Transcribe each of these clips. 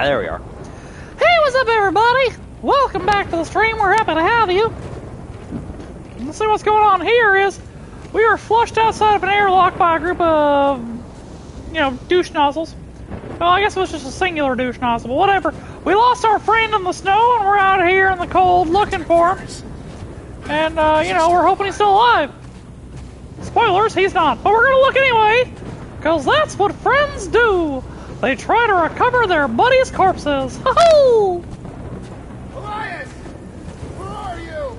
Ah, there we are. Hey, what's up, everybody? Welcome back to the stream. We're happy to have you. Let's see what's going on here is we were flushed outside of an airlock by a group of, you know, douche nozzles. Well, I guess it was just a singular douche nozzle, but whatever. We lost our friend in the snow, and we're out here in the cold looking for him. And, uh, you know, we're hoping he's still alive. Spoilers, he's not. But we're gonna look anyway, because that's what friends do. They try to recover their buddies' corpses. Ho-ho! Elias! Where are you?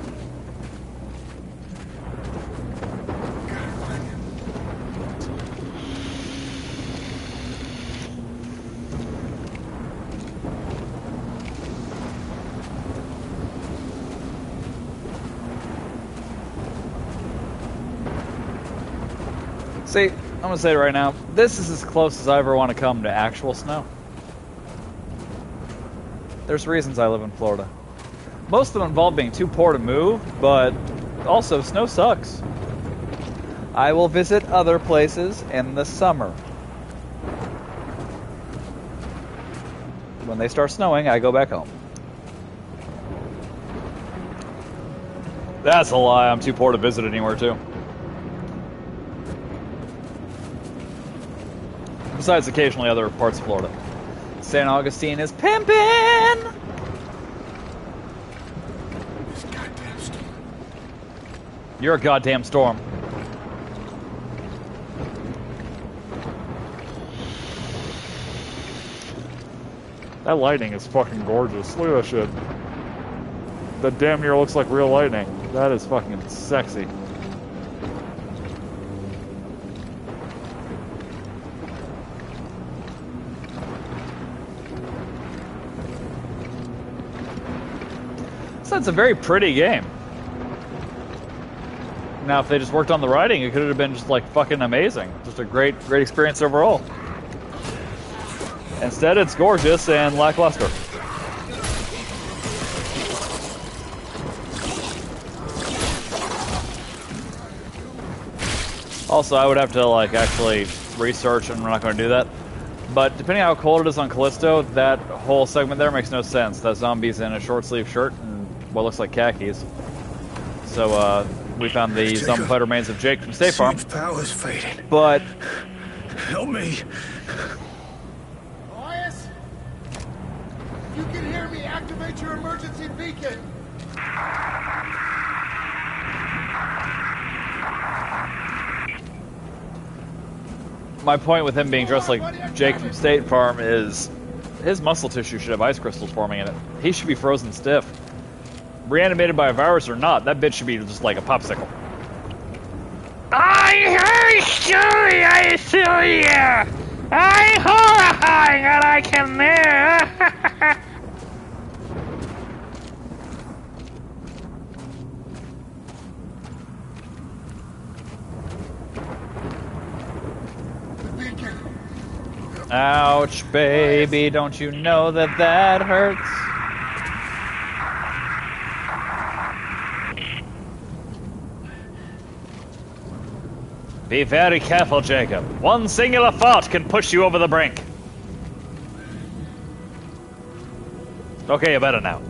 See, I'm gonna say it right now. This is as close as I ever want to come to actual snow. There's reasons I live in Florida. Most of them involve being too poor to move, but also snow sucks. I will visit other places in the summer. When they start snowing, I go back home. That's a lie. I'm too poor to visit anywhere, too. Besides occasionally other parts of Florida. San Augustine is pimpin'! This goddamn storm. You're a goddamn storm. That lightning is fucking gorgeous. Look at that shit. That damn near looks like real lightning. That is fucking sexy. It's a very pretty game. Now, if they just worked on the writing, it could have been just like fucking amazing. Just a great, great experience overall. Instead, it's gorgeous and lackluster. Also, I would have to like actually research, and we're not going to do that. But depending how cold it is on Callisto, that whole segment there makes no sense. That zombie's in a short sleeve shirt and what looks like khakis. So uh, we found the Jacob. zombified remains of Jake from State Farm. Seems power's fading. But Help me. Elias? If you can hear me, activate your emergency beacon. my point with him being dressed like Jake from State Farm is his muscle tissue should have ice crystals forming in it. He should be frozen stiff. Reanimated by a virus or not, that bitch should be just like a popsicle. I I saw you, I saw you. I'm horrifying and I can hear. Ouch, baby, don't you know that that hurts? Be very careful, Jacob. One singular fart can push you over the brink. Okay, you're better now.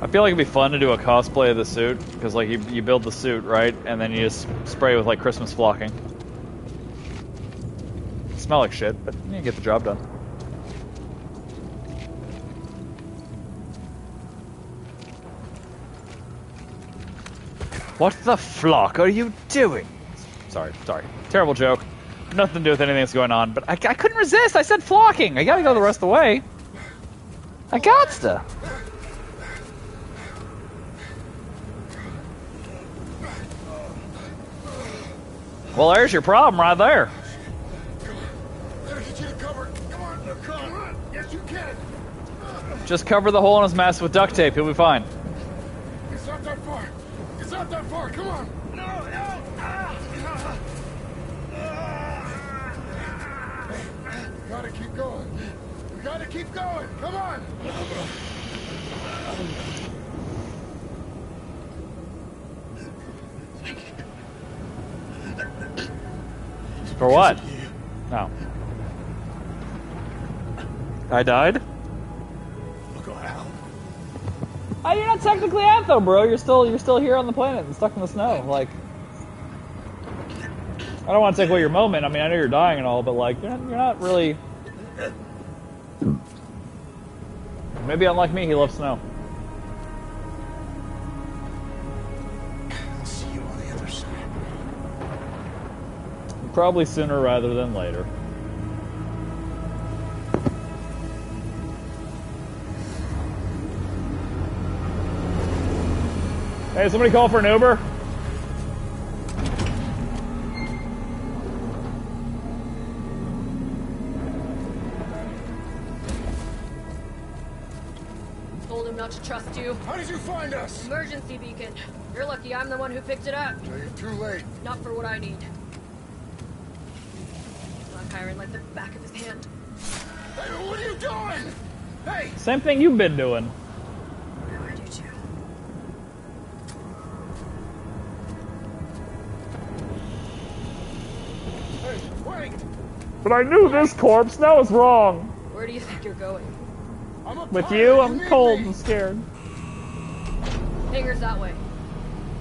I feel like it'd be fun to do a cosplay of the suit, because like you, you build the suit, right? And then you just spray with like Christmas flocking. Smell like shit, but you get the job done. What the flock are you doing? Sorry, sorry. Terrible joke. Nothing to do with anything that's going on, but I, I couldn't resist. I said flocking. I gotta go the rest of the way. I got to. Well, there's your problem right there. Just cover the hole in his mask with duct tape. He'll be fine. It's not that far. It's not that far. Come on. No, no. Ah. We gotta keep going. We gotta keep going. Come on. For what? No. I died? Look around. Oh, you're not technically out though, bro. You're still you're still here on the planet and stuck in the snow. Like, I don't want to take away your moment. I mean, I know you're dying and all, but like, you're not, you're not really. Maybe unlike me, he loves snow. Probably sooner rather than later. Hey, somebody call for an Uber? Told him not to trust you. How did you find us? Emergency beacon. You're lucky I'm the one who picked it up. So you're too late. Not for what I need. Black Iron like the back of his hand. Hey, what are you doing? Hey! Same thing you've been doing. I do too. Hey, wait! But I knew this corpse. That was wrong. Where do you think you're going? I'm a With you, I'm cold me. and scared. Hangar's that way.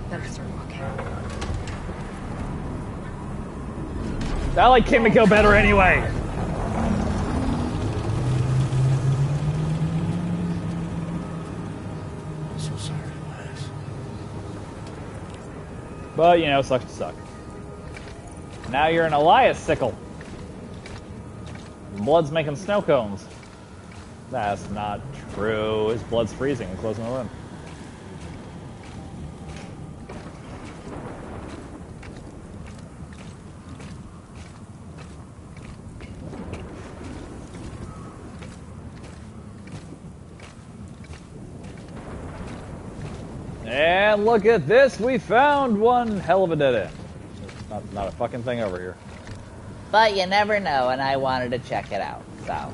Better start walking. I like Kimiko better anyway. So sorry, Elias. But, you know, sucks to suck. Now you're an Elias sickle. Blood's making snow cones. That's not true. His blood's freezing and closing the room. And look at this, we found one hell of a dead end. Not, not a fucking thing over here. But you never know, and I wanted to check it out. So,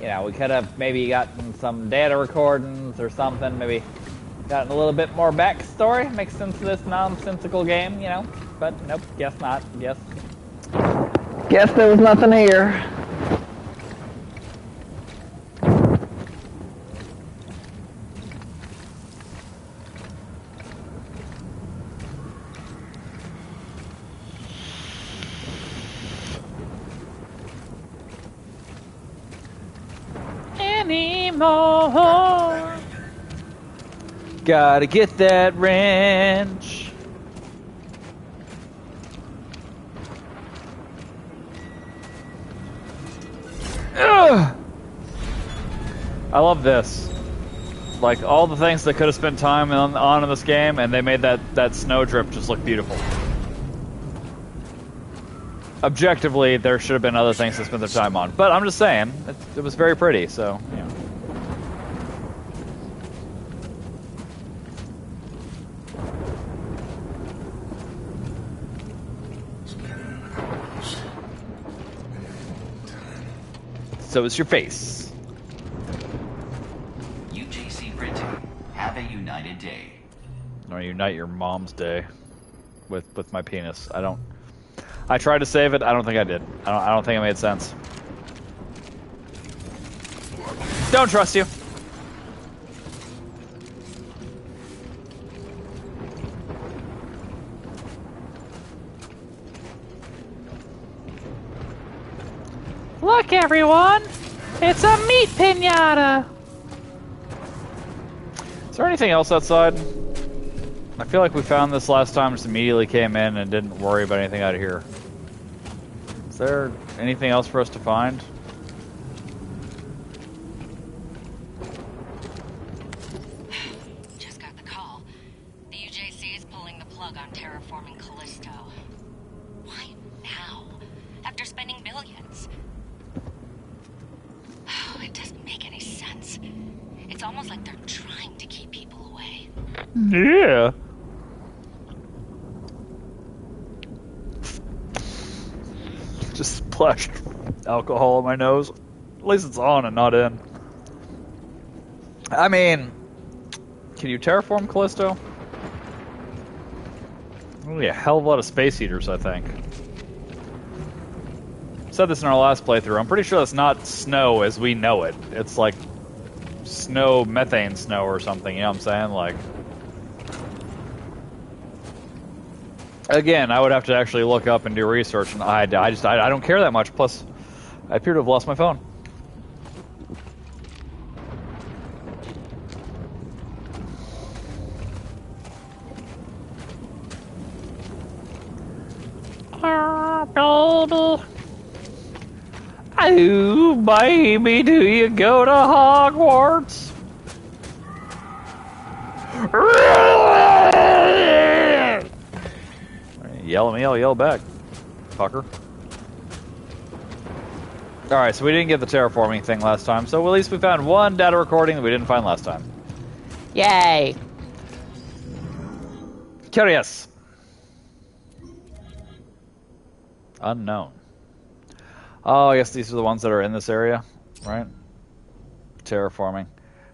You know, we could have maybe gotten some data recordings or something, maybe gotten a little bit more backstory, make sense of this nonsensical game, you know. But nope, guess not. Guess. Guess there was nothing here. Anymore. Gotta get that wrench. Ugh. I love this. Like all the things they could have spent time on, on in this game, and they made that that snow drip just look beautiful. Objectively, there should have been other things to spend their time on, but I'm just saying it, it was very pretty. So, yeah. So it's your face. UJC Printing. Have a united day. Or unite your mom's day with with my penis. I don't. I tried to save it. I don't think I did. I don't. I don't think it made sense. Don't trust you. Look, everyone! It's a meat pinata! Is there anything else outside? I feel like we found this last time, just immediately came in and didn't worry about anything out of here. Is there anything else for us to find? Just got the call. The UJC is pulling the plug on terraforming Callisto. Why now? After spending billions? It doesn't make any sense. It's almost like they're trying to keep people away. Yeah. Just splashed alcohol on my nose. At least it's on and not in. I mean, can you terraform Callisto? Only a hell of a lot of space heaters, I think. said this in our last playthrough. I'm pretty sure that's not snow as we know it. It's like snow, methane snow or something. You know what I'm saying? Like. Again, I would have to actually look up and do research, and I, I just I, I don't care that much. Plus, I appear to have lost my phone. Ah, baby. Oh, baby, do you go to Hogwarts? Yell at me, I'll yell back, fucker. Alright, so we didn't get the terraforming thing last time, so at least we found one data recording that we didn't find last time. Yay! Curious. Unknown. Oh, I guess these are the ones that are in this area, right? Terraforming.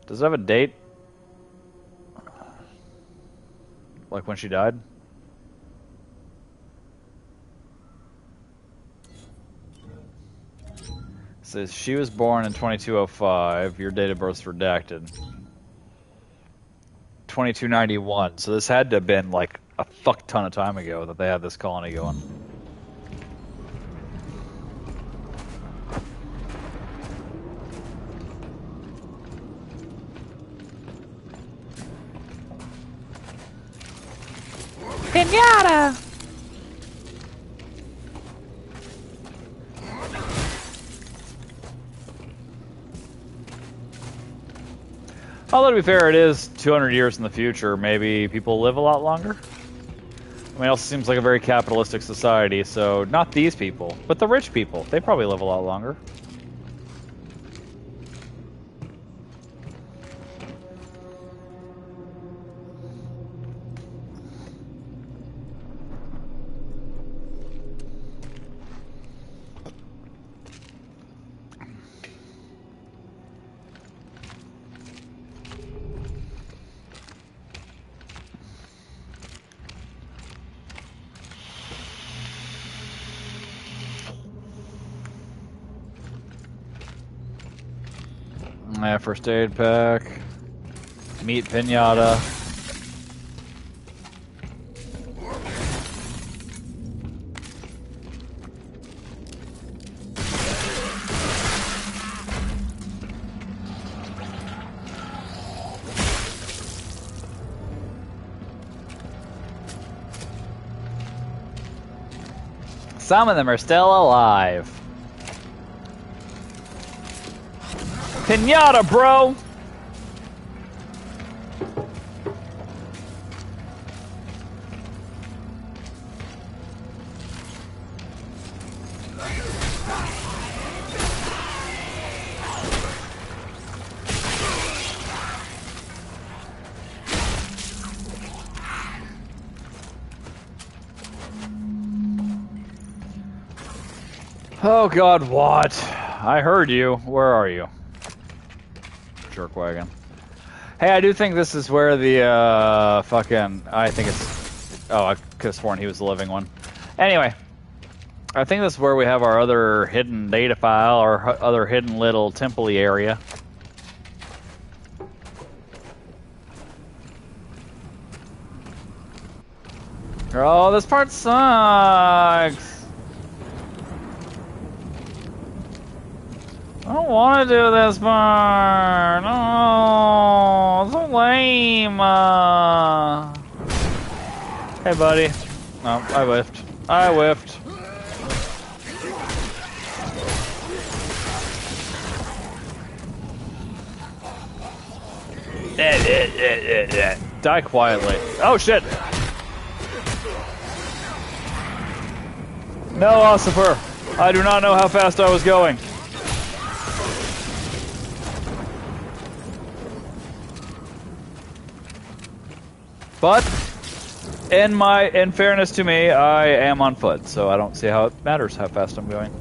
Does it have a date? Like when she died? She was born in 2205. Your date of birth's redacted. 2291. So this had to have been like a fuck ton of time ago that they had this colony going. Pinata! Although to be fair, it is 200 years in the future. Maybe people live a lot longer. I mean, it also seems like a very capitalistic society. So not these people, but the rich people. They probably live a lot longer. First aid pack. Meat pinata. Some of them are still alive. Pinata, bro! Oh god, what? I heard you. Where are you? Jerk wagon. Hey, I do think this is where the, uh, fucking, I think it's, oh, I could have sworn he was the living one. Anyway, I think this is where we have our other hidden data file, our h- other hidden little temple area. Oh, this part sucks. I don't want to do this part. Oh, so lame. Uh... Hey, buddy. No, I whiffed. I whiffed. Die quietly. Oh shit! No, Ossifer. I do not know how fast I was going. But in my in fairness to me, I am on foot, so I don't see how it matters how fast I'm going.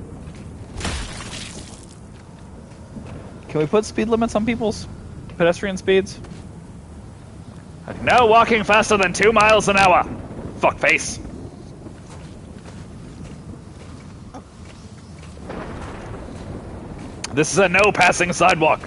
Can we put speed limits on people's pedestrian speeds? No walking faster than two miles an hour. Fuck face. This is a no passing sidewalk.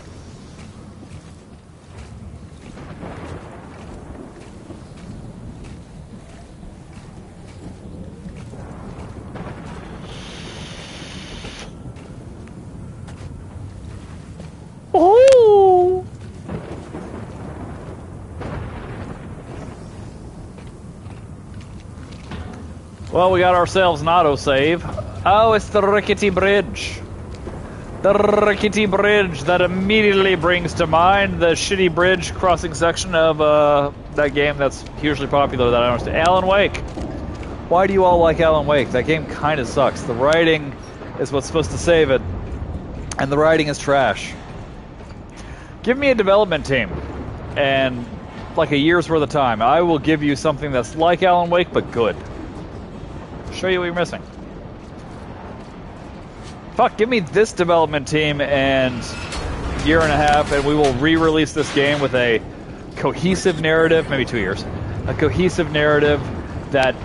Well, we got ourselves an autosave. Oh, it's the rickety bridge. The rickety bridge that immediately brings to mind the shitty bridge crossing section of uh, that game that's hugely popular that I don't understand. Alan Wake. Why do you all like Alan Wake? That game kind of sucks. The writing is what's supposed to save it, and the writing is trash. Give me a development team and like a year's worth of time. I will give you something that's like Alan Wake but good. Show you what you're missing. Fuck, give me this development team and year and a half, and we will re-release this game with a cohesive narrative, maybe two years, a cohesive narrative that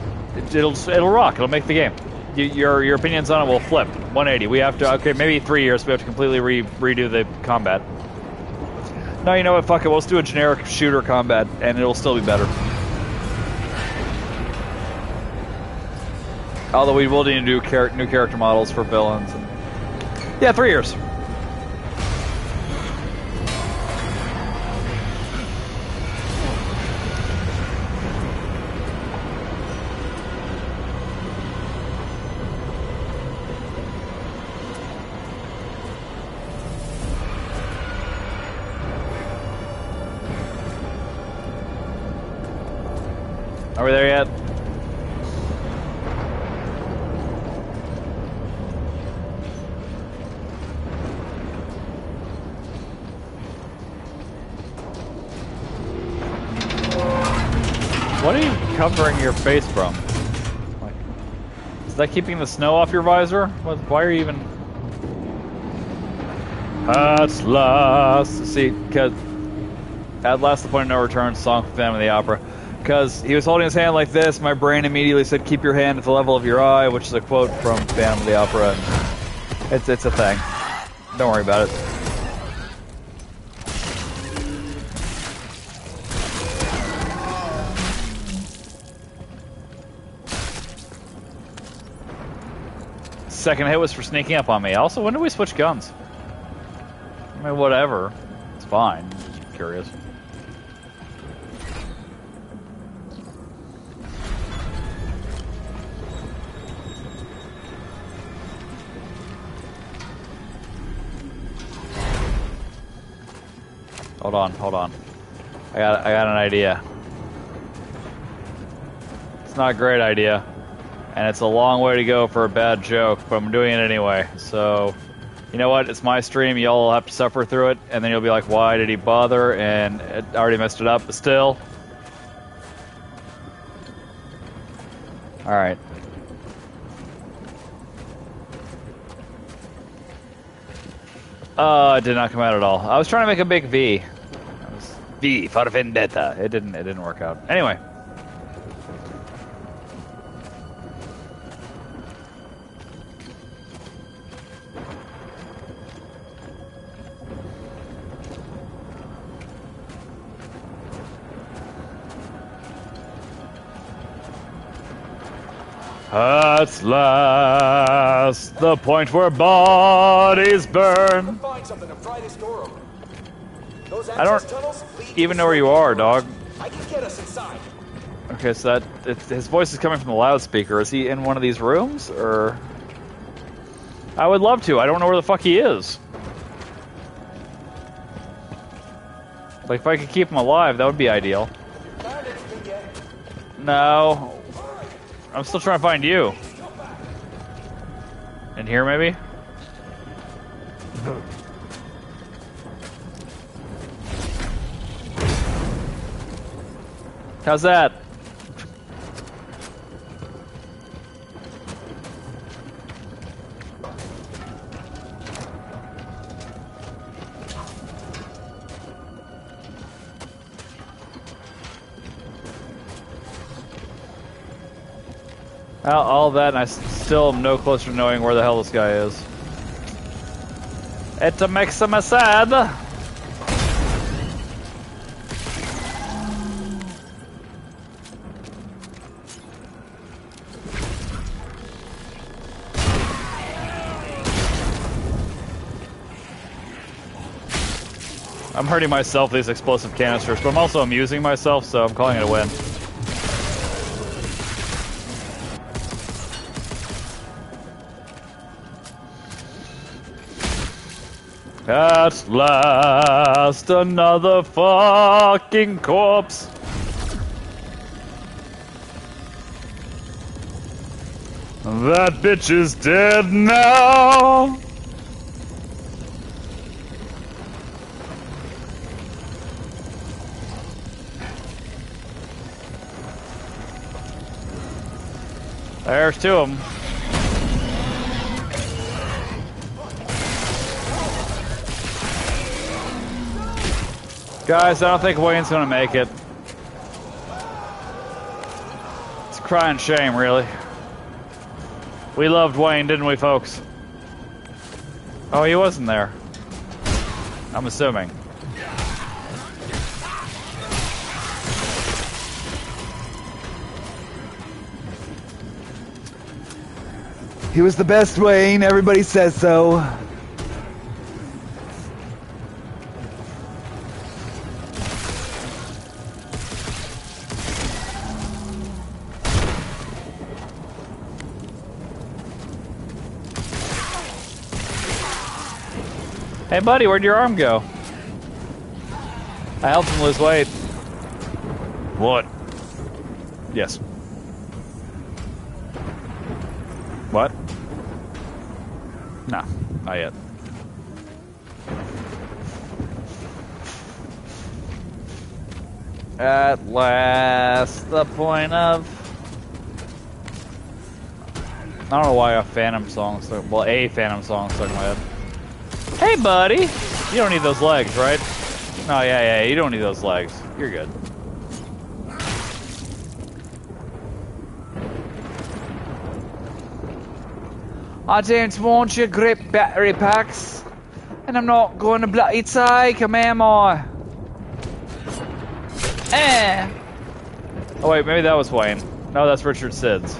it'll it'll rock. It'll make the game. Your your opinions on it will flip 180. We have to okay, maybe three years. We have to completely re- redo the combat. No, you know what? Fuck it. We'll just do a generic shooter combat, and it'll still be better. Although we will need to do char- new character models for villains. Yeah, three years. Face from? Like, is that keeping the snow off your visor? What, why are you even? At last, see, because at last the point of no return, song from Phantom of the Opera. Because he was holding his hand like this, my brain immediately said, "Keep your hand at the level of your eye," which is a quote from Phantom of the Opera. It's it's a thing. Don't worry about it. Second hit was for sneaking up on me. Also, when did we switch guns? I mean, whatever. It's fine. Just curious. Hold on, hold on. I got I got an idea. It's not a great idea. And it's a long way to go for a bad joke, but I'm doing it anyway. So, you know what? It's my stream. Y'all will have to suffer through it, and then you'll be like, "Why did he bother?" And it I already messed it up, but still. All right. Uh, it did not come out at all. I was trying to make a big V. V for Vendetta. It didn't. It didn't work out. Anyway. At last, the point where bodies burn. Find something to pry this door open. Those I don't access tunnels lead even know where you are, dog. I can get us inside. Okay, so that his voice is coming from the loudspeaker. Is he in one of these rooms, or? I would love to. I don't know where the fuck he is. Like, if I could keep him alive, that would be ideal. Found anything yet? No. I'm still trying to find you. In here, maybe? How's that? All, that, and I still am no closer to knowing where the hell this guy is. It makes me sad. I'm hurting myself these explosive canisters, but I'm also amusing myself, so I'm calling it a win. At last, another fucking corpse. That bitch is dead now. There's two of them. Guys, I don't think Wayne's gonna make it. It's a crying shame, really. We loved Wayne, didn't we, folks? Oh, he wasn't there. I'm assuming. He was the best Wayne, everybody says so. Hey, buddy, where'd your arm go? I helped him lose weight. What? Yes. What? Nah, not yet. At last, the point of. I don't know why a Phantom song stuck. Well, a Phantom song stuck in my head. Hey, buddy! You don't need those legs, right? No, yeah, yeah, you don't need those legs. You're good. I don't want your grip battery packs. And I'm not going to bloody take 'em, am I? Eh. Oh wait, maybe that was Wayne. No, that's Richard Sids.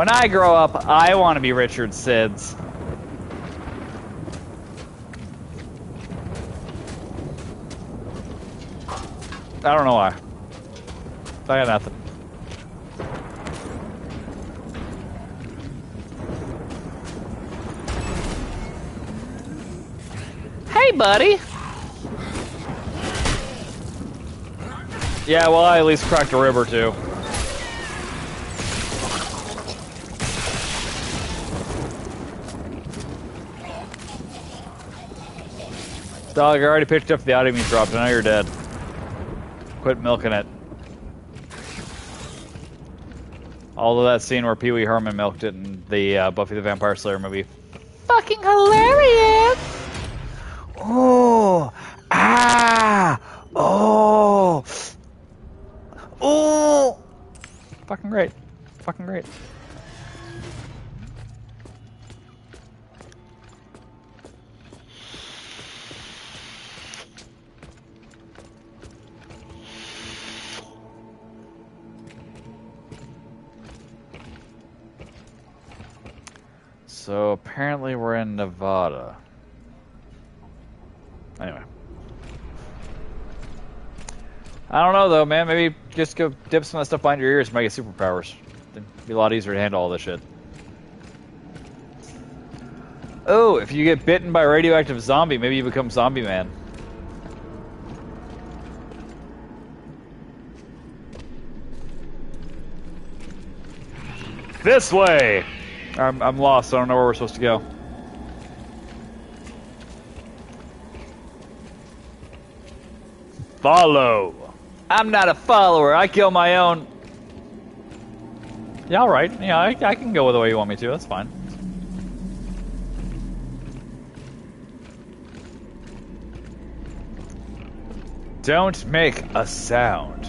When I grow up, I want to be Richard Sids. I don't know why. I got nothing. Hey, buddy. Yeah, well, I at least cracked a rib or two. Dog, I already picked up the item you dropped. I know you're dead. Quit milking it. Although that scene where Pee Wee Herman milked it in the uh, Buffy the Vampire Slayer movie. Fucking hilarious! Oh, ah, oh, oh. Fucking great. Fucking great. So apparently we're in Nevada. Anyway. I don't know though, man. Maybe just go dip some of that stuff behind your ears and make it superpowers. It'd be a lot easier to handle all this shit. Oh, if you get bitten by a radioactive zombie, maybe you become Zombie Man. This way! I'm, I'm lost. I don't know where we're supposed to go. Follow. I'm not a follower. I kill my own. Yeah, all right. Yeah, I, I can go with the way you want me to. That's fine. Don't make a sound.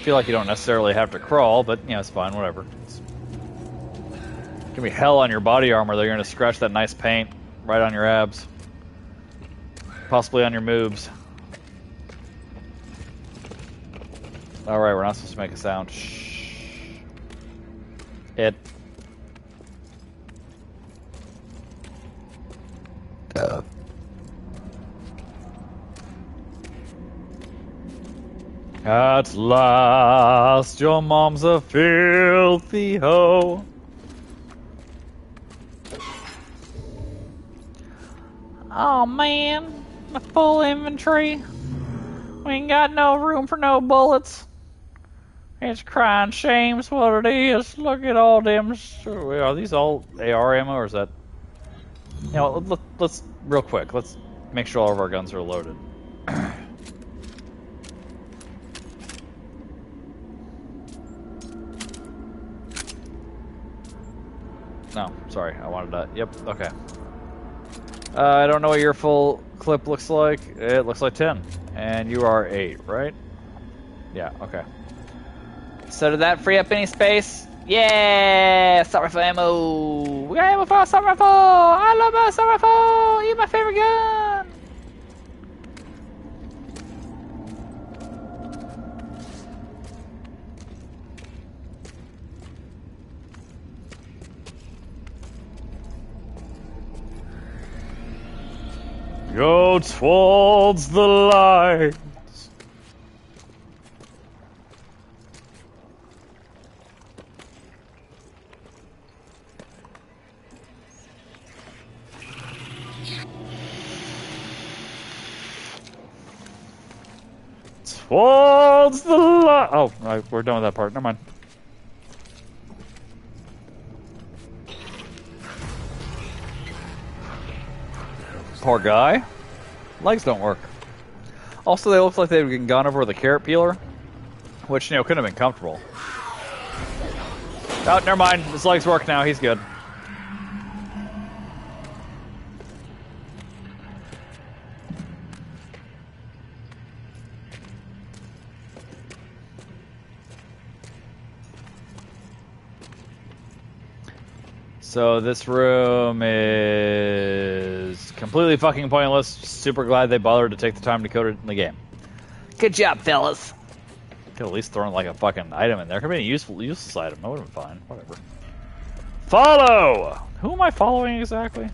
Feel like you don't necessarily have to crawl, but you know, it's fine, whatever. It's gonna be hell on your body armor. though, you're gonna scratch that nice paint right on your abs, possibly on your moves. All right, we're not supposed to make a sound. Shh. It. Uh, At last, your mom's a filthy hoe. Oh man, the full inventory. We ain't got no room for no bullets. It's crying shame's what it is. Look at all them. Are these all AR ammo, or is that? You know, let, let, let's real quick. Let's make sure all of our guns are loaded. No, sorry, I wanted that. Yep, okay. Uh, I don't know what your full clip looks like. It looks like 10. And you are 8, right? Yeah, okay. So did that free up any space? Yeah! Assault rifle ammo! We got ammo for assault rifle. I love my assault rifle. You're my favorite gun. Go towards the light. Towards the light. Oh, right, we're done with that part. Never mind. Poor guy. Legs don't work. Also, they look like they've been gone over with a carrot peeler, which you know couldn't have been comfortable. Oh, never mind. His legs work now. He's good. So this room is completely fucking pointless. Super glad they bothered to take the time to code it in the game. Good job, fellas. Could at least thrown like a fucking item in there. Could be a useful, useless item. That would have been fine. Whatever. Follow. Who am I following exactly?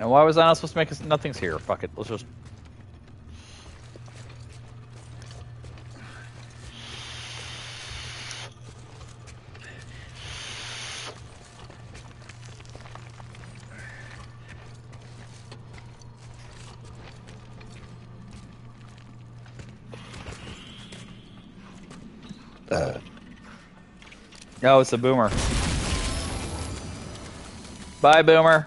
And why was I not supposed to make us? Nothing's here. Fuck it. Let's just. Oh, it's a boomer. Bye, boomer.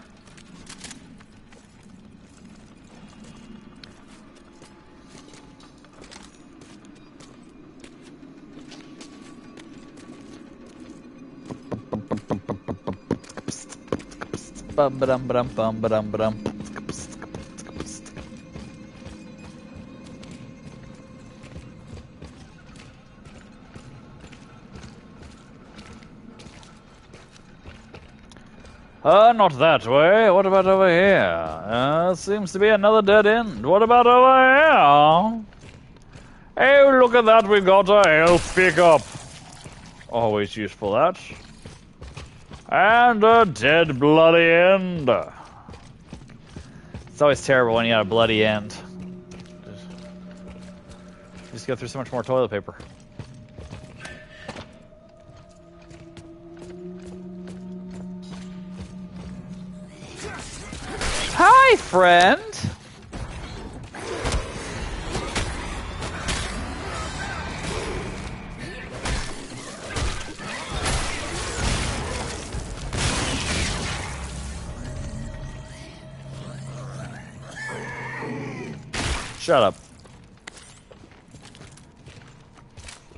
Bum ba dum ba dum bum Uh, not that way. What about over here? Uh, seems to be another dead end. What about over here? Oh, look at that. We've got a health pickup. Always useful, that. And a dead bloody end. It's always terrible when you got a bloody end. Just go through so much more toilet paper. Friend. Shut up.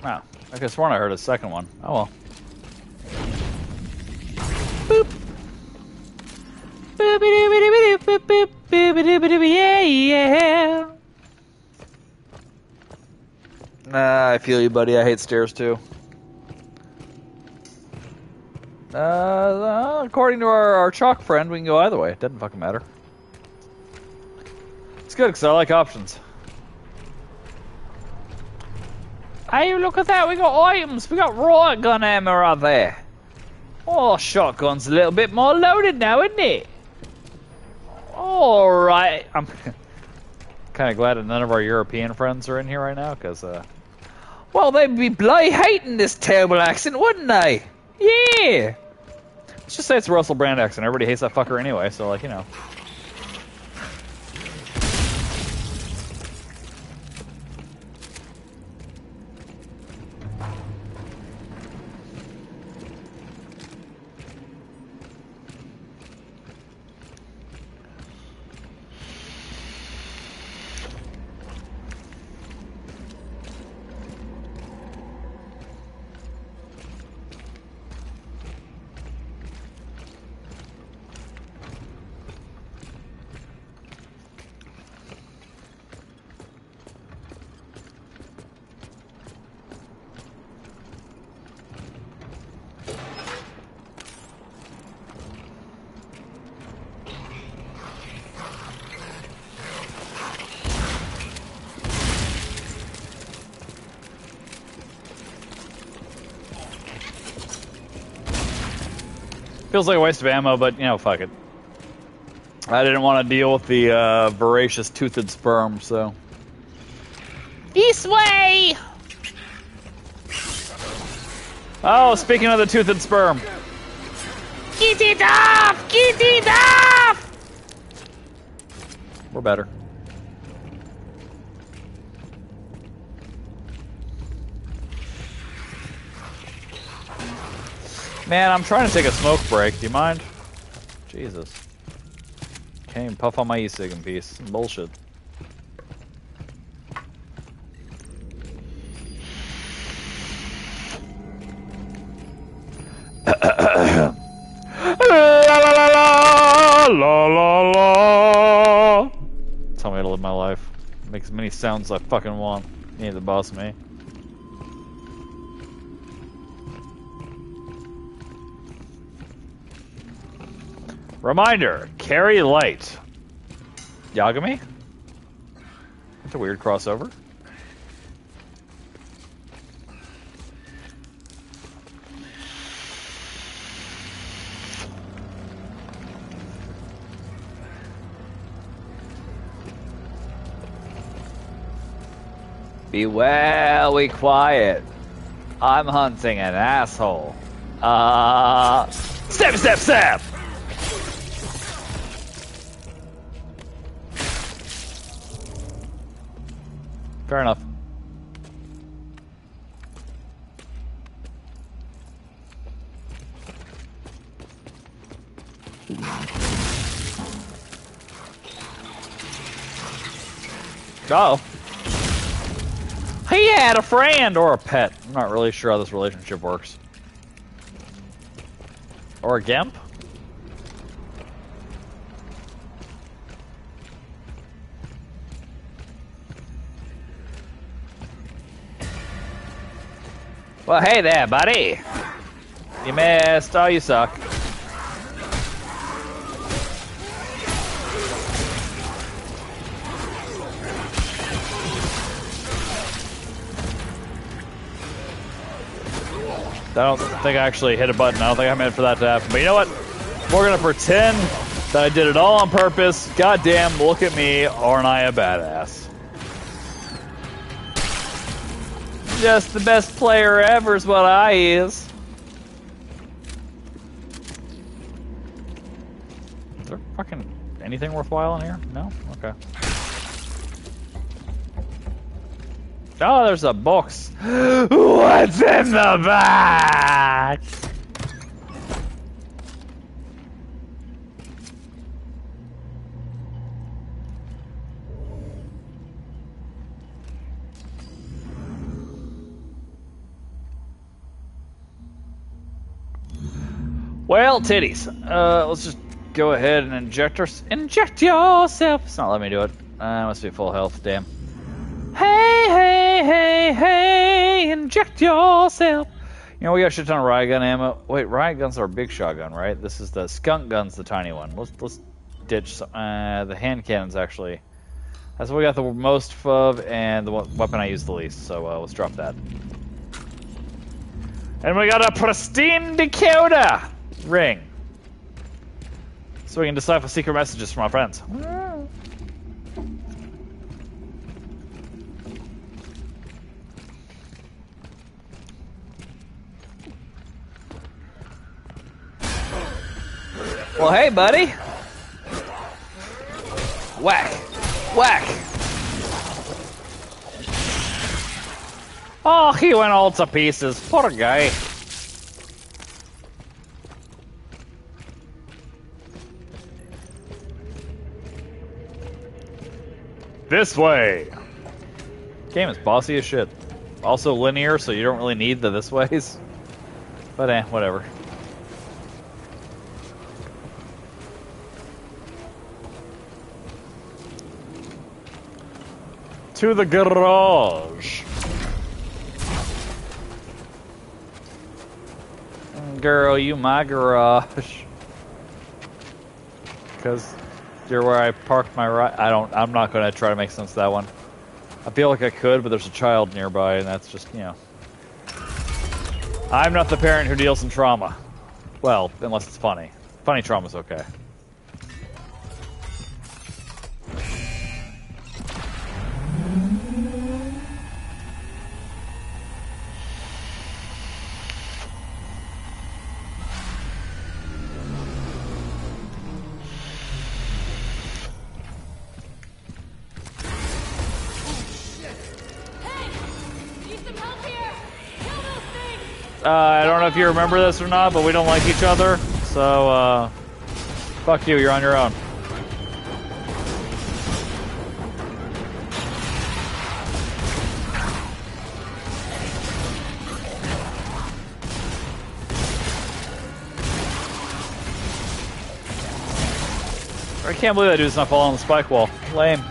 Wow. I could have sworn I heard a second one. Oh well. I you, buddy. I hate stairs too. Uh, according to our, our chalk friend, we can go either way. It doesn't fucking matter. It's good because I like options. Hey, look at that. We got items. We got riot gun ammo right there. Oh, shotgun's a little bit more loaded now, isn't it? Alright. I'm kind of glad that none of our European friends are in here right now because, uh, Well, they'd be bloody hating this terrible accent, wouldn't they? Yeah. let's just say it's Russell Brand accent. Everybody hates that fucker anyway, so, like, you know. Feels like a waste of ammo, but, you know, fuck it. I didn't want to deal with the uh, voracious toothed sperm, so. This way! Oh, speaking of the toothed sperm. Get it off! Get it off! We're better. Man, I'm trying to take a smoke break. Do you mind? Jesus. Can't even puff on my e-cig in peace. Bullshit. la la la la la la la. Tell me how to live my life. Make as many sounds as I fucking want. You ain't the boss me. Reminder, carry light. Yagami? That's a weird crossover. Be well, we quiet. I'm hunting an asshole. Uh. Step, step, step! Oh. He had a friend or a pet. I'm not really sure how this relationship works. Or a gimp? Well, hey there, buddy. You missed. Oh, you suck. I don't think I actually hit a button. I don't think I meant for that to happen. But you know what? We're gonna pretend that I did it all on purpose. Goddamn, look at me. Aren't I a badass? Just the best player ever is what I is. Is there fucking anything worthwhile in here? No? Okay. Oh, there's a box. What's in the box? Well, titties. Uh, let's just go ahead and inject our inject yourself. It's not letting me do it. Uh, I must be full health. Damn. Hey, hey, protect yourself. You know, we got a shit ton of riot gun ammo. Wait, riot guns are a big shotgun, right? This is the skunk gun's the tiny one. Let's let's ditch some, uh, the hand cannons actually. That's what we got the most of, and the weapon I use the least. So uh, let's drop that. And we got a pristine decoder ring, so we can decipher secret messages from our friends. Well, hey, buddy. Whack. Whack. Oh, he went all to pieces. Poor guy. This way. Game is bossy as shit. Also linear, so you don't really need the this ways. But eh, whatever. To the garage. Girl, you my garage. Because you're where I parked my right. I don't. I'm not going to try to make sense of that one. I feel like I could, but there's a child nearby, and that's just you know. I'm not the parent who deals in trauma. Well, unless it's funny. Funny trauma's okay. You remember this or not, but we don't like each other. So, uh, fuck you, you're on your own. I can't believe that dude's not on the spike wall. Lame.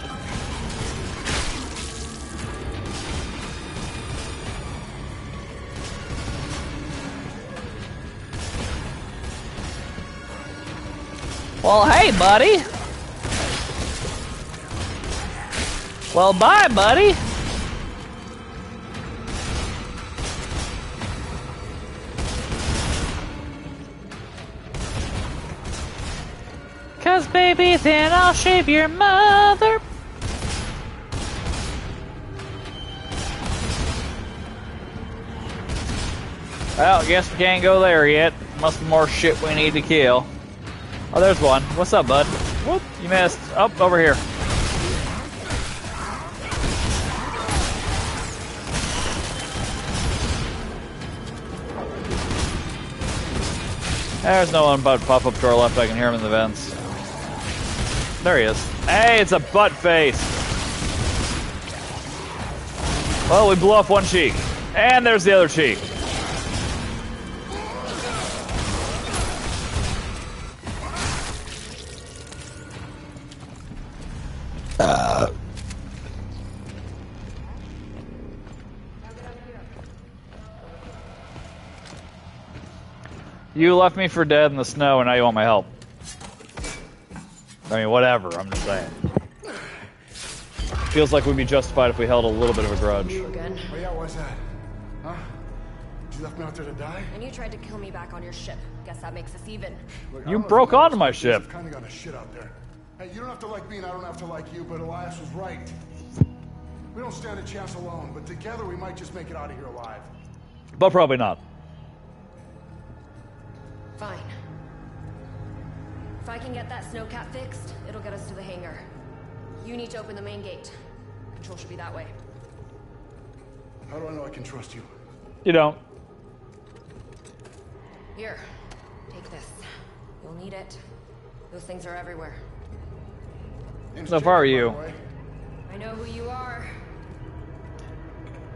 Well, hey, buddy. Well, bye, buddy. Cause baby, then I'll shave your mother. Well, guess we can't go there yet. Must be more shit we need to kill. Oh, there's one. What's up, bud? Whoop, you missed. Up, oh, over here. There's no one but pop up to our left. I can hear him in the vents. There he is. Hey, it's a butt face. Well, we blew off one cheek. And there's the other cheek. You left me for dead in the snow, and now you want my help. I mean, whatever. I'm just saying. Feels like we'd be justified if we held a little bit of a grudge. You again. Oh, yeah, why's that? Huh? You left me out there to die? And you tried to kill me back on your ship. Guess that makes us even. Look, You broke if you know onto my ship. I've kind of got a shit out there. Hey, you don't have to like me, and I don't have to like you, but Elias was right. We don't stand a chance alone, but together we might just make it out of here alive. But probably not. Fine. If I can get that snowcat fixed, it'll get us to the hangar. You need to open the main gate. Control should be that way. How do I know I can trust you? You don't. Here, take this. You'll need it. Those things are everywhere. So if I were you, by the way. I know who you are.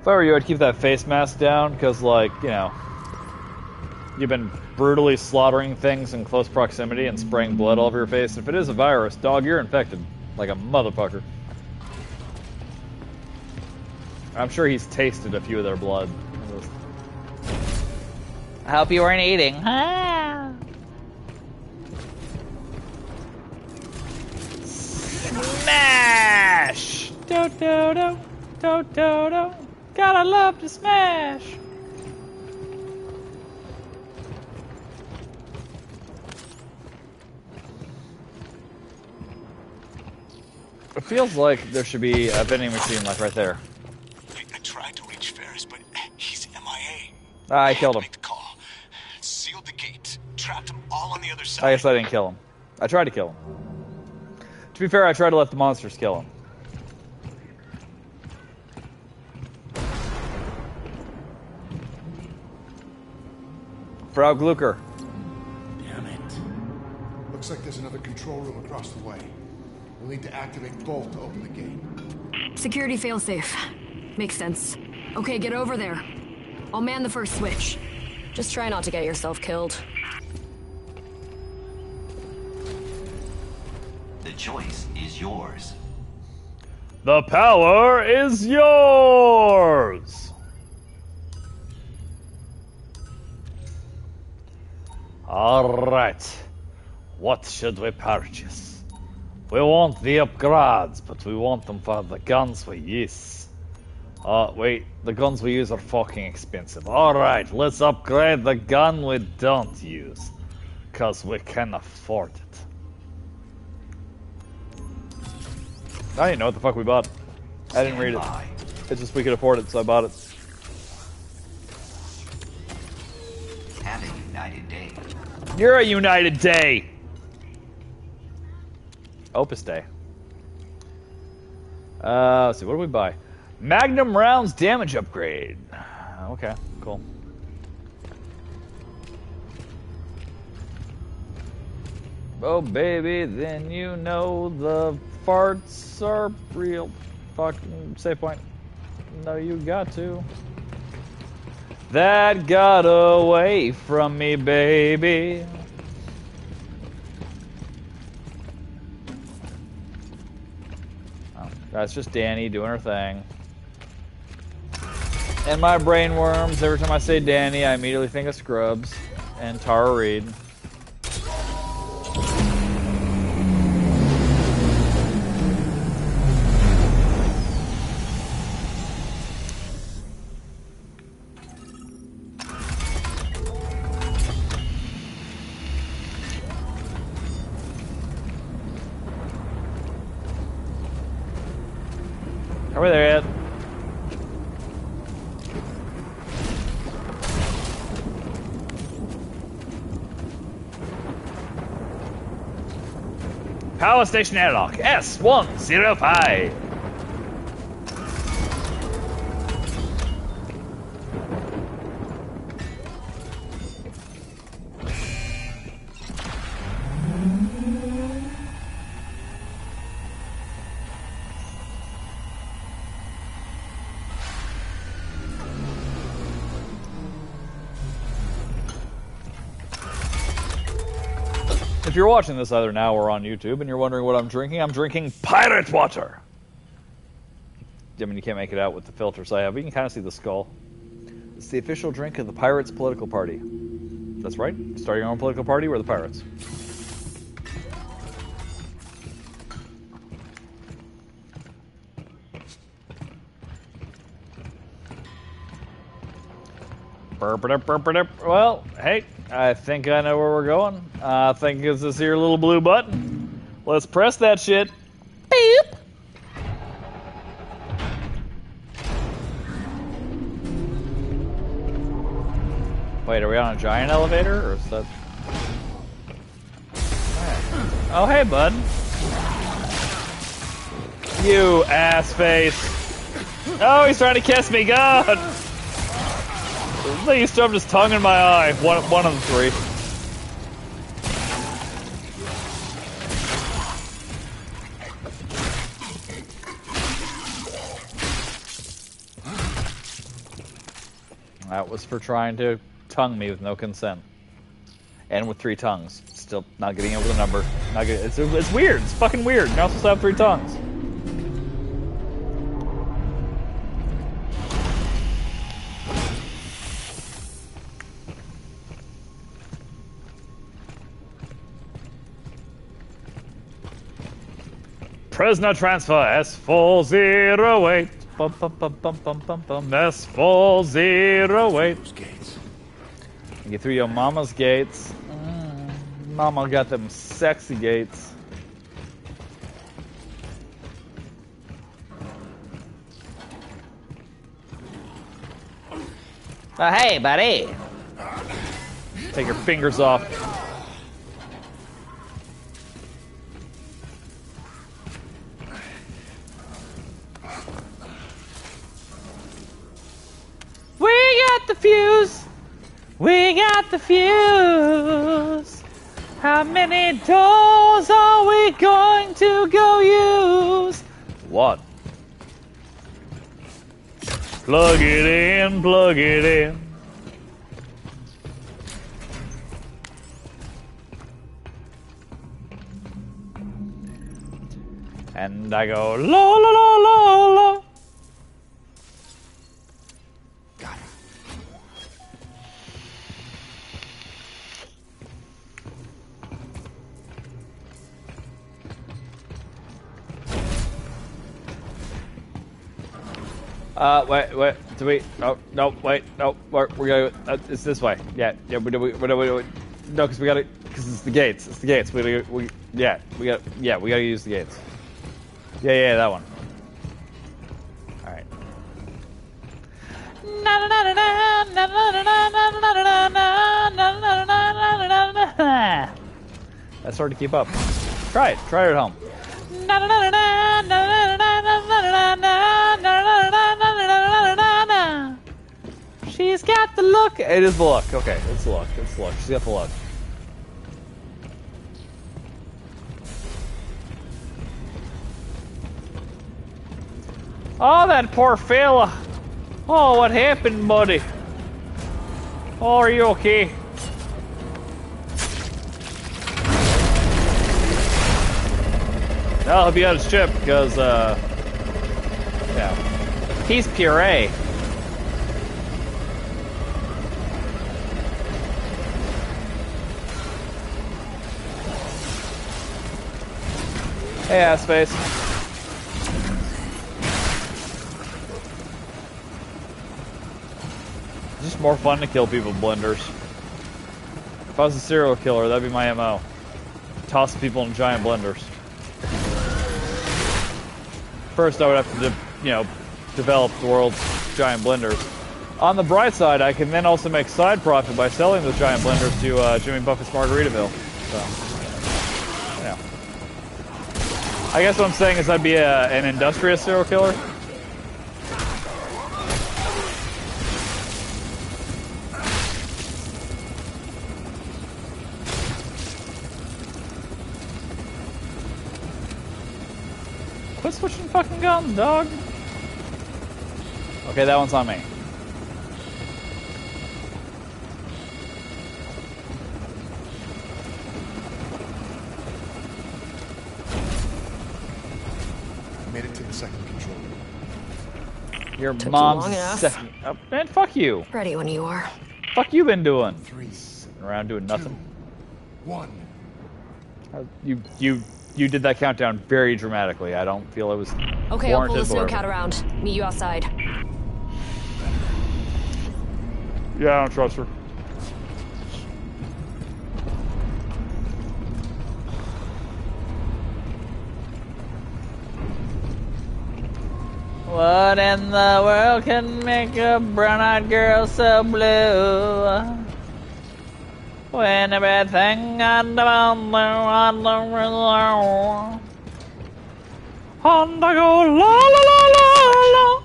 if I were you, I'd keep that face mask down because, like, you know, you've been brutally slaughtering things in close proximity and spraying blood all over your face. If it is a virus, dog, you're infected like a motherfucker. I'm sure he's tasted a few of their blood. I hope you weren't eating. Ah. Smash! Do do do do do do. Gotta love to smash. It feels like there should be a vending machine like right there. I, I tried to reach Ferris, but he's MIA. Ah, I killed him. Make the call. Sealed the gate. Trapped them all on the other I guess I didn't kill him. I tried to kill him. To be fair, I tried to let the monsters kill him. Frau Glucker. Damn it. Looks like there's another control room across the way. We'll need to activate both to open the gate. Security failsafe. Makes sense. Okay, get over there. I'll man the first switch. Just try not to get yourself killed. The choice is yours. The power is yours! Alright. What should we purchase? We want the upgrades, but we want them for the guns we use. Uh, wait, the guns we use are fucking expensive. Alright, let's upgrade the gun we don't use. Cause we can afford it. I didn't know what the fuck we bought. I didn't read it. It's just we could afford it, so I bought it. Have a united day. You're a United Day! Opus Day. Uh, let's see, what do we buy? Magnum rounds damage upgrade. Okay, cool. Oh, baby, then you know the farts are real. Fucking save point. No, you got to. That got away from me, baby. That's just Danny doing her thing. And my brain worms, every time I say Danny, I immediately think of Scrubs and Tara Reid. Are we there yet? Power station airlock S105. If you're watching this either now or on YouTube and you're wondering what I'm drinking, I'm drinking pirate water. I mean, you can't make it out with the filters I have, but you can kind of see the skull. It's the official drink of the Pirates political party. That's right. Start your own political party. We're the Pirates. Well, hey, I think I know where we're going. I think it's this here little blue button. Let's press that shit. Beep. Wait, are we on a giant elevator, or is that? Oh, hey, bud. You ass face. Oh, he's trying to kiss me. God. He shoved his tongue in my eye. One, one of the three. That was for trying to tongue me with no consent. And with three tongues. Still not getting over the number. Not get, it's, it's weird. It's fucking weird. You're not supposed to have three tongues. Prisoner transfer S408. Bum, bum, bum, bum, bum, bum, bum. S408. Those gates. Get through your mama's gates. Mm, mama got them sexy gates. Oh, hey, buddy. Take your fingers off. Got the fuse. We got the fuse. How many doors are we going to go use? What? Plug it in, plug it in. And I go la la la la la. Uh, wait, wait, do we? No, no, wait, no, we're, we're going. Uh, it's this way. Yeah, yeah. We. We, we, we, we, no, because we gotta. Because it's the gates. It's the gates. We, we, yeah, we got. Yeah, we gotta use the gates. Yeah, yeah, that one. All right. That's hard to keep up. Try it. Try it at home. Look. It is the luck. Okay, it's the luck. It's the luck. She's got the luck. Oh, that poor fella. Oh, what happened, buddy? Oh, are you okay? Well, he'll be on his chip because, uh, yeah. He's puree. Hey, ass face. It's just more fun to kill people blenders. If I was a serial killer, that'd be my MO. Toss people in giant blenders. First, I would have to, you know, develop the world's giant blenders. On the bright side, I can then also make side profit by selling those giant blenders to uh, Jimmy Buffett's Margaritaville. So, I guess what I'm saying is I'd be a, an industrious serial killer. Quit switching fucking guns, dog. Okay, that one's on me. Your Took you mom's long enough. second. Oh, man, fuck you. Ready when you are. Fuck you been doing? Three, Sitting around doing nothing. one. Uh, You you you did that countdown very dramatically. I don't feel it was Okay, I'll pull the snowcat around. Meet you outside. Yeah, I don't trust her. What in the world can make a brown-eyed girl so blue? When everything on the on the the on the go la la la la la.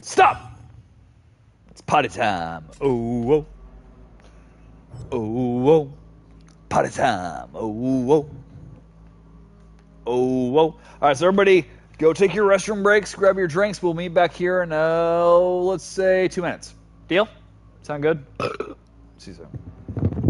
Stop! It's potty time. Oh, oh. Oh, oh. Potty time. Oh, oh. Oh, oh. All right, so everybody go take your restroom breaks, grab your drinks. We'll meet back here in, uh, let's say, two minutes. Deal? Sound good? See you soon.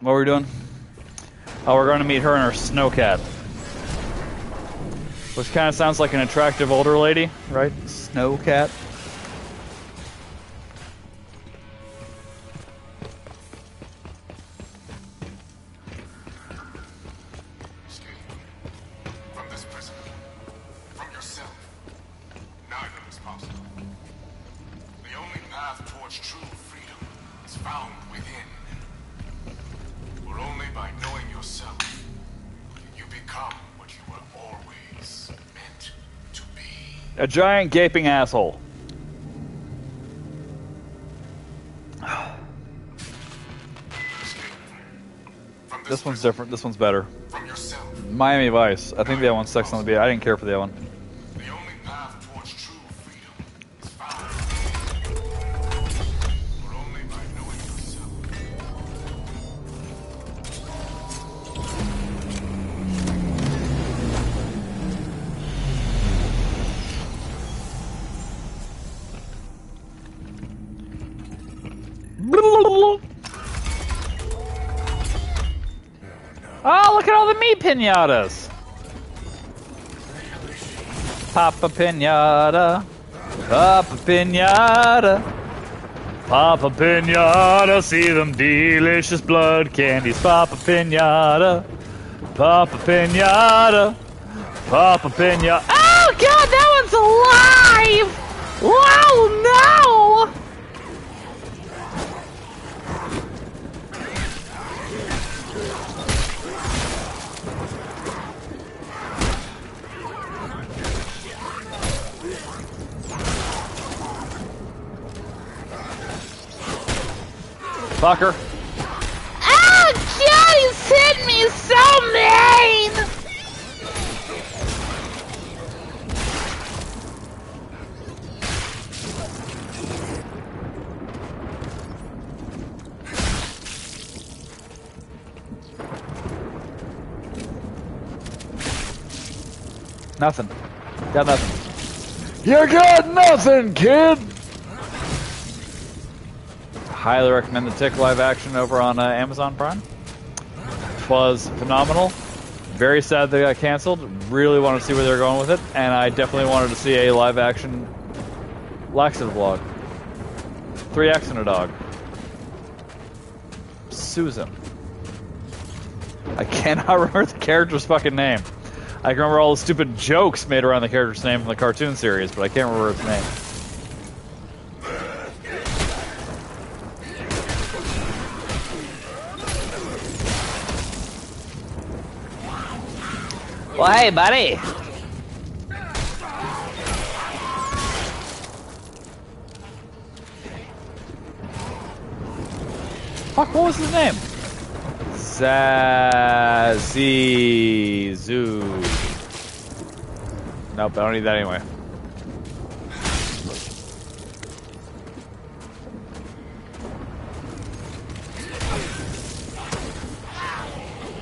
What are we doing? Oh, we're going to meet her and her snowcat. Which kind of sounds like an attractive older lady, right? Snowcat. Giant gaping asshole. This one's different. This one's better. Miami Vice. I think the other one's Sex on the Beach. I didn't care for that one. Look at all the meat pinatas. Papa pinata. Papa pinata. Papa pinata. See them delicious blood candies. Papa pinata. Papa pinata. Papa pinata. Oh god, that one's alive! Wow, no! Fucker. Oh god, hit me so mean! Nothing. Got nothing. You got nothing, kid. I highly recommend the Tick live action over on uh, Amazon Prime. Was phenomenal. Very sad they got canceled. Really want to see where they're going with it, and I definitely wanted to see a live action laxative vlog. Three X and a dog. Susan. I cannot remember the character's fucking name. I can remember all the stupid jokes made around the character's name from the cartoon series, but I can't remember its name. Well, hey, buddy. Fuck, what was his name? Zazizu. Nope, I don't need that anyway.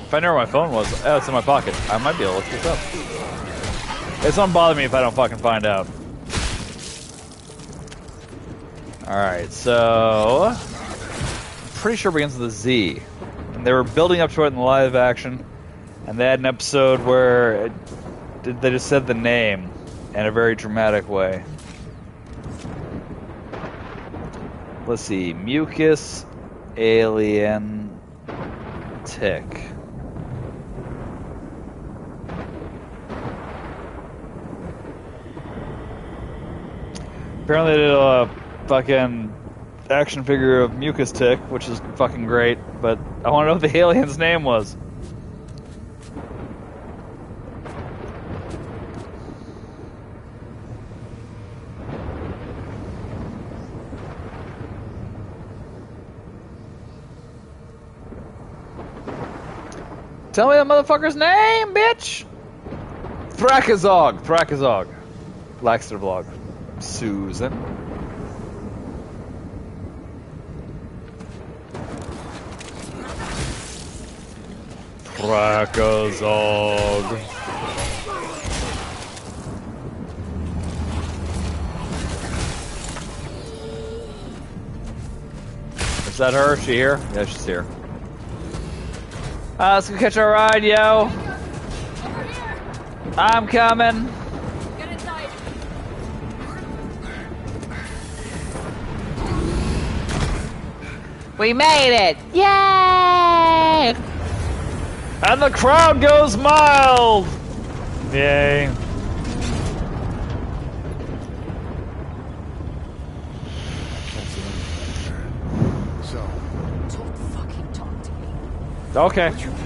If I know where my phone was, oh, it's in my pocket. I might be able to look this up. It's don't bother me if I don't fucking find out. Alright, so... Pretty sure it begins with a Z. And they were building up to it in live action, and they had an episode where it, they just said the name in a very dramatic way. Let's see, mucus, alien, tick. Apparently, they did a fucking action figure of Mucus Tick, which is fucking great, but I want to know what the alien's name was. Tell me the motherfucker's name, bitch! Thrakazog! Thrakazog. Laxter vlog. Susan. Thrakazog. Is that her? Is she here? Yeah, she's here. Uh, let's go catch our ride, yo. I'm coming. We made it! Yay! And the crowd goes mild! Yay. So, Don't fucking talk to me. Okay.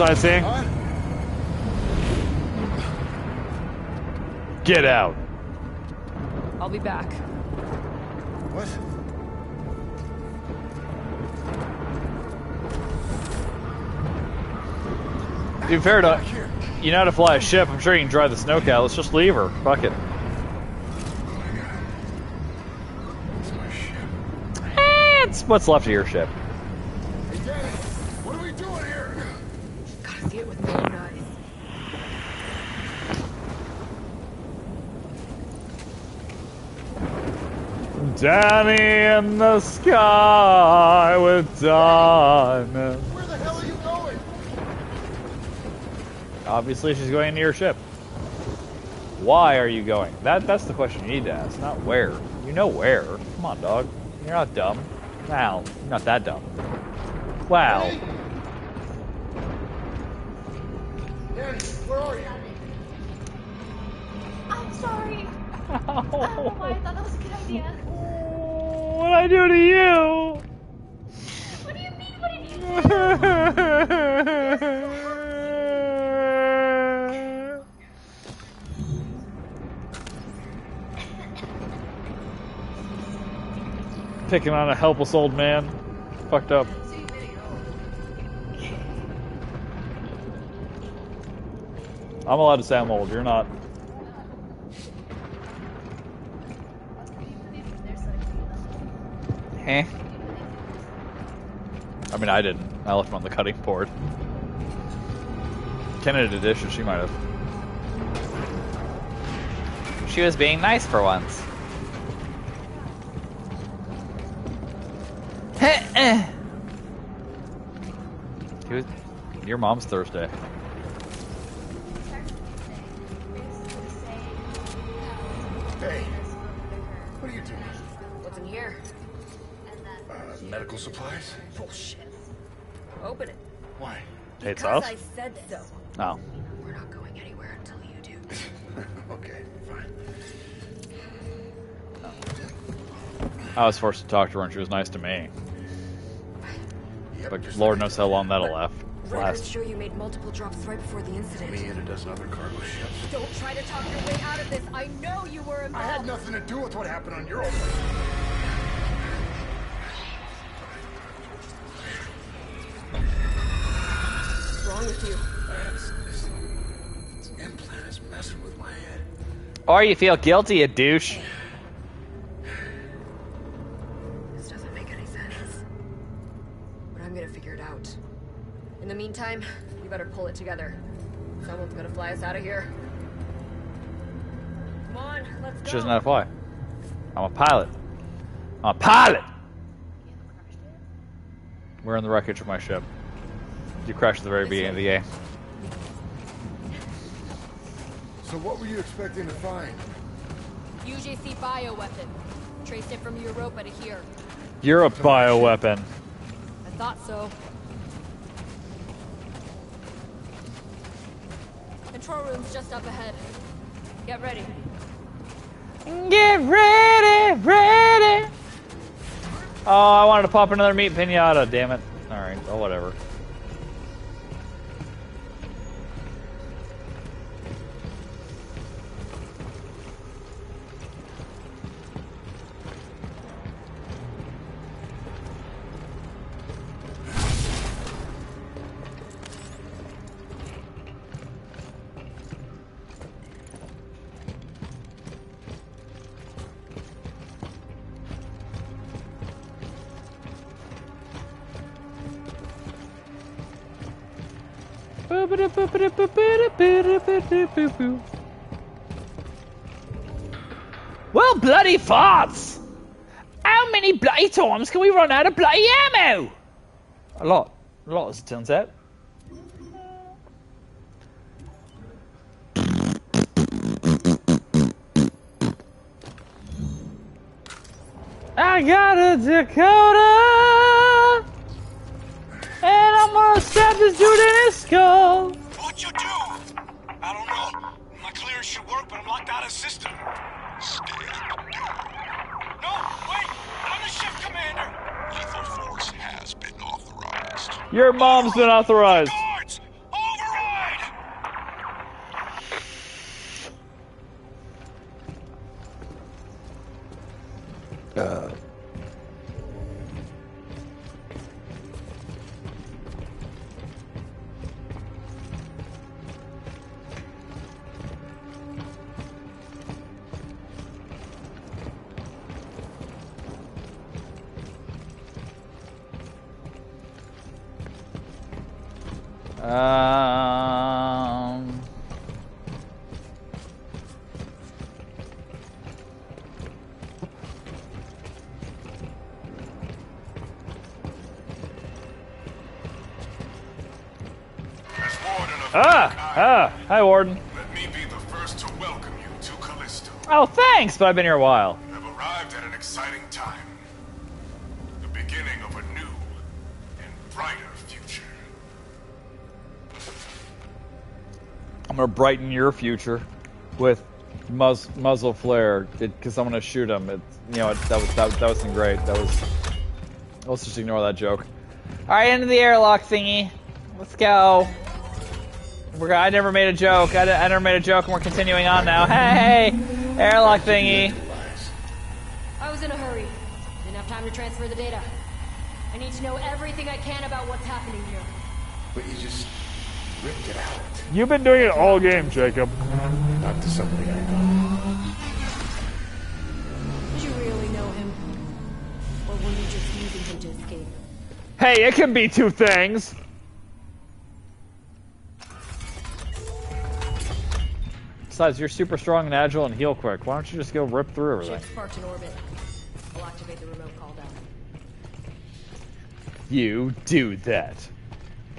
Sightseeing? Huh? Get out. I'll be back. What? Dude, fair to you know how to fly a ship. I'm sure you can drive the snowcat. Let's just leave her. Fuck it. It's my ship. Eh, It's what's left of your ship. Hey, Danny, what are we doing here? Gotta see it with my own eyes. Dani in the sky with diamonds. Where the hell are you going? Obviously, she's going into your ship. Why are you going? That that's the question you need to ask, not where. You know where. Come on, dog. You're not dumb. Wow, you're not that dumb. Wow. Dani, where are you? I'm sorry. I don't know why I thought that was a good idea. What I do to you? What do you mean? What did you Picking on a helpless old man. Fucked up. I'm allowed to say I'm old. You're not. Heh. I mean, I didn't. I left him on the cutting board. Kennedy did dishes. She might have. She was being nice for once. Eh. He was, your mom's Thursday. It's Because us? I said so. Oh. We're not going anywhere until you do. okay, fine. I was forced to talk to her and she was nice to me. Yep, But Lord knows how long that'll last. Records last. show you made multiple drops right before the incident. me and a dozen other cargo ships. Don't try to talk your way out of this. I know you were involved. I had nothing to do with what happened on your own. Wrong with you? This, this, this implant is messing with my head. Or you feel guilty, you douche. This doesn't make any sense. But I'm gonna figure it out. In the meantime, you better pull it together. Someone's gonna fly us out of here. Come on, let's go. She doesn't know how to fly. I'm a pilot. I'm a pilot! We're in the wreckage of my ship. You crashed at the very beginning of the game. So what were you expecting to find? UJC bioweapon. Traced it from Europa to here. You're a bioweapon. I thought so. Control room's just up ahead. Get ready. Get ready, ready. Oh, I wanted to pop another meat pinata, damn it. Alright, oh, whatever. Well, bloody farts! How many bloody times can we run out of bloody ammo? A lot. A lot, as it turns out. I got a Dakota! And I'm gonna stab this dude in his skull! But I'm locked out of system. No, wait! I'm the shift commander! Lethal force has been authorized. Your mom's been authorized. But I've been here a while. have arrived at an exciting time. The beginning of a new and brighter future. I'm gonna brighten your future with muzz, muzzle flare because I'm gonna shoot him. It, you know, it, that was that, that wasn't great. That was. Let's just ignore that joke. Alright, into the airlock thingy. Let's go. We're, I never made a joke. I, I never made a joke, and we're continuing on now. Hey! Airlock thingy. I was in a hurry. Didn't have time to transfer the data. I need to know everything I can about what's happening here. But you just ripped it out. You've been doing it all game, Jacob. Not to somebody I know. Did you really know him? Or were you just using him to escape? Hey, it can be two things. Besides, you're super strong and agile and heal quick. Why don't you just go rip through everything? Ship's in orbit. I'll activate the remote call down. You do that.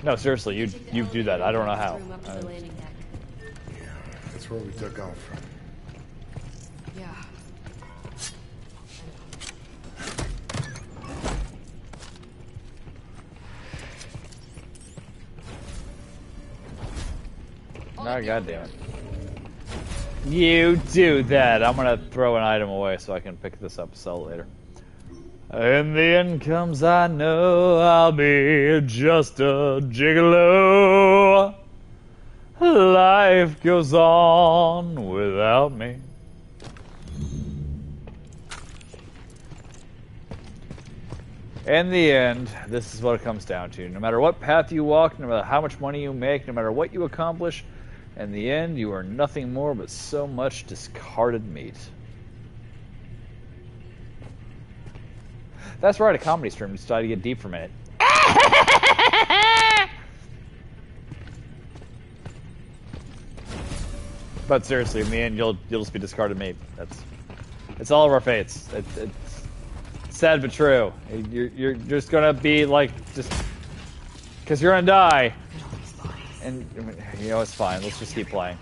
No, seriously, you you do that. I don't know how. room to the. Yeah, that's where we took off from. Yeah. No, goddamn it. You do that. I'm gonna throw an item away so I can pick this up sell later. In the end comes I know I'll be just a gigolo. Life goes on without me. In the end, this is what it comes down to. No matter what path you walk, no matter how much money you make, no matter what you accomplish, in the end, you are nothing more but so much discarded meat. That's right, a comedy stream decided to get deep for a minute. But seriously, in the end, you'll you'll just be discarded meat. That's it's all of our fates. It's, it's sad but true. You're you're just gonna be like just because you're gonna die, and you know it's fine. Let's just keep playing.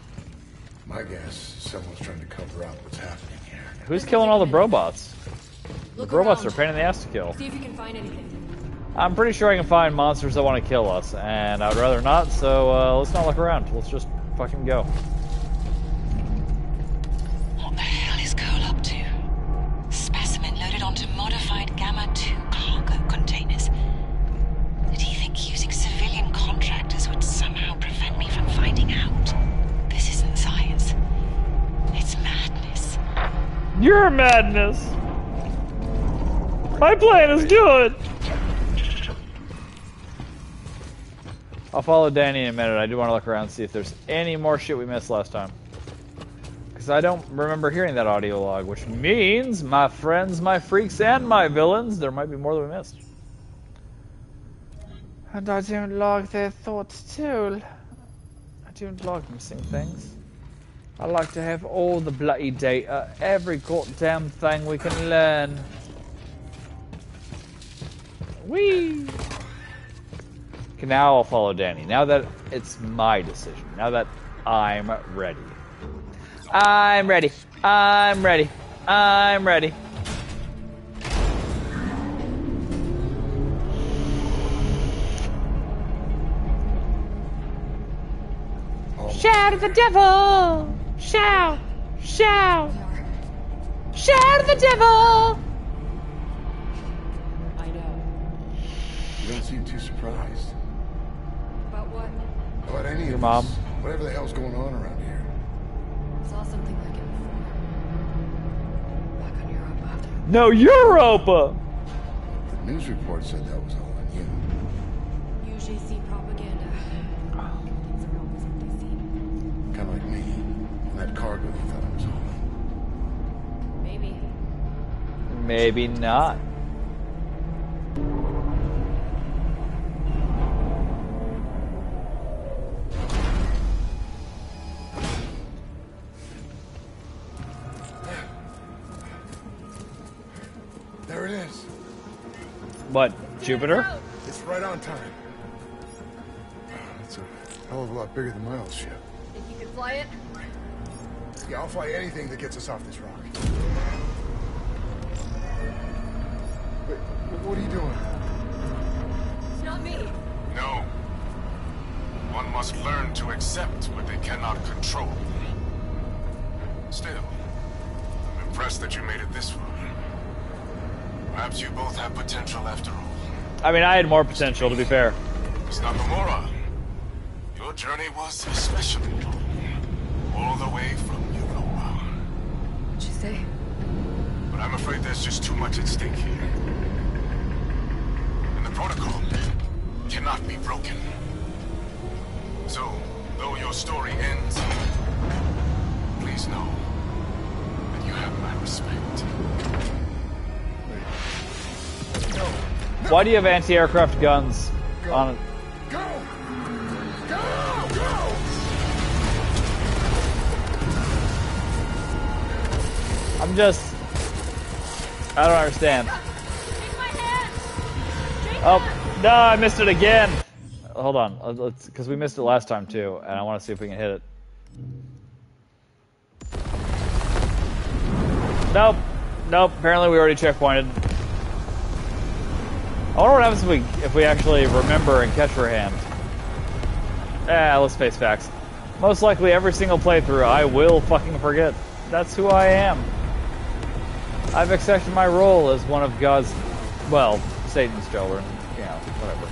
My guess is someone's trying to cover up what's happening here. Who's killing all the robots? The Look robots around. are a pain in the ass to kill. See if you can find anything. I'm pretty sure I can find monsters that want to kill us, and I'd rather not. So uh, let's not look around. Let's just fucking go. Your madness. My plan is good. I'll follow Dani in a minute. I do want to look around and see if there's any more shit we missed last time. Because I don't remember hearing that audio log, which means, my friends, my freaks, and my villains, there might be more that we missed. And I don't like their thoughts too. I don't like missing things. I like to have all the bloody data, every goddamn thing we can learn. Whee! Okay, now I'll follow Dani. Now that it's my decision. Now that I'm ready. I'm ready. I'm ready. I'm ready. Shout at the devil! Shout! Shout! Shout the devil! I know. You don't seem too surprised. About what? About any Your of mom. this. Whatever the hell's going on around here. Saw something like it before. Back on Europa. No, Europa! The news report said that was all on you. UJC propaganda. Things are always what they seem. Kind of like me. And that cargo they thought I was hauling. Maybe. Maybe not. There it is. What, Jupiter? It's right on time. It's a hell of a lot bigger than my old ship. Think you can fly it? Yeah, I'll fly anything that gets us off this rock. Wait, what are you doing? It's not me. No. One must learn to accept what they cannot control. Still, I'm impressed that you made it this far. Perhaps you both have potential after all. I mean, I had more potential, to be fair. Miss Nakamura, your journey was especially long. All the way from afraid there's just too much at stake here. And the protocol cannot be broken. So, though your story ends please know that you have my respect. Why do you have anti-aircraft guns on it? Go! Go! Go! I'm just... I don't understand. Oh, no, I missed it again! Hold on, uh, let's because we missed it last time too, and I want to see if we can hit it. Nope. Nope, apparently we already checkpointed. I wonder what happens if we, if we actually remember and catch her hand. Ah, let's face facts. Most likely every single playthrough, I will fucking forget. That's who I am. I've accepted my role as one of God's, well, Satan's children. You know, whatever.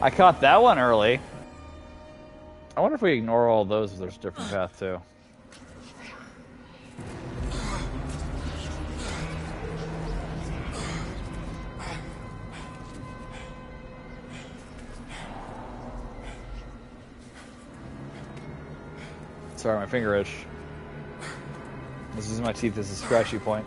I caught that one early. I wonder if we ignore all those if there's a different path too. Sorry, my finger itch. This is my teeth as a scratchy point.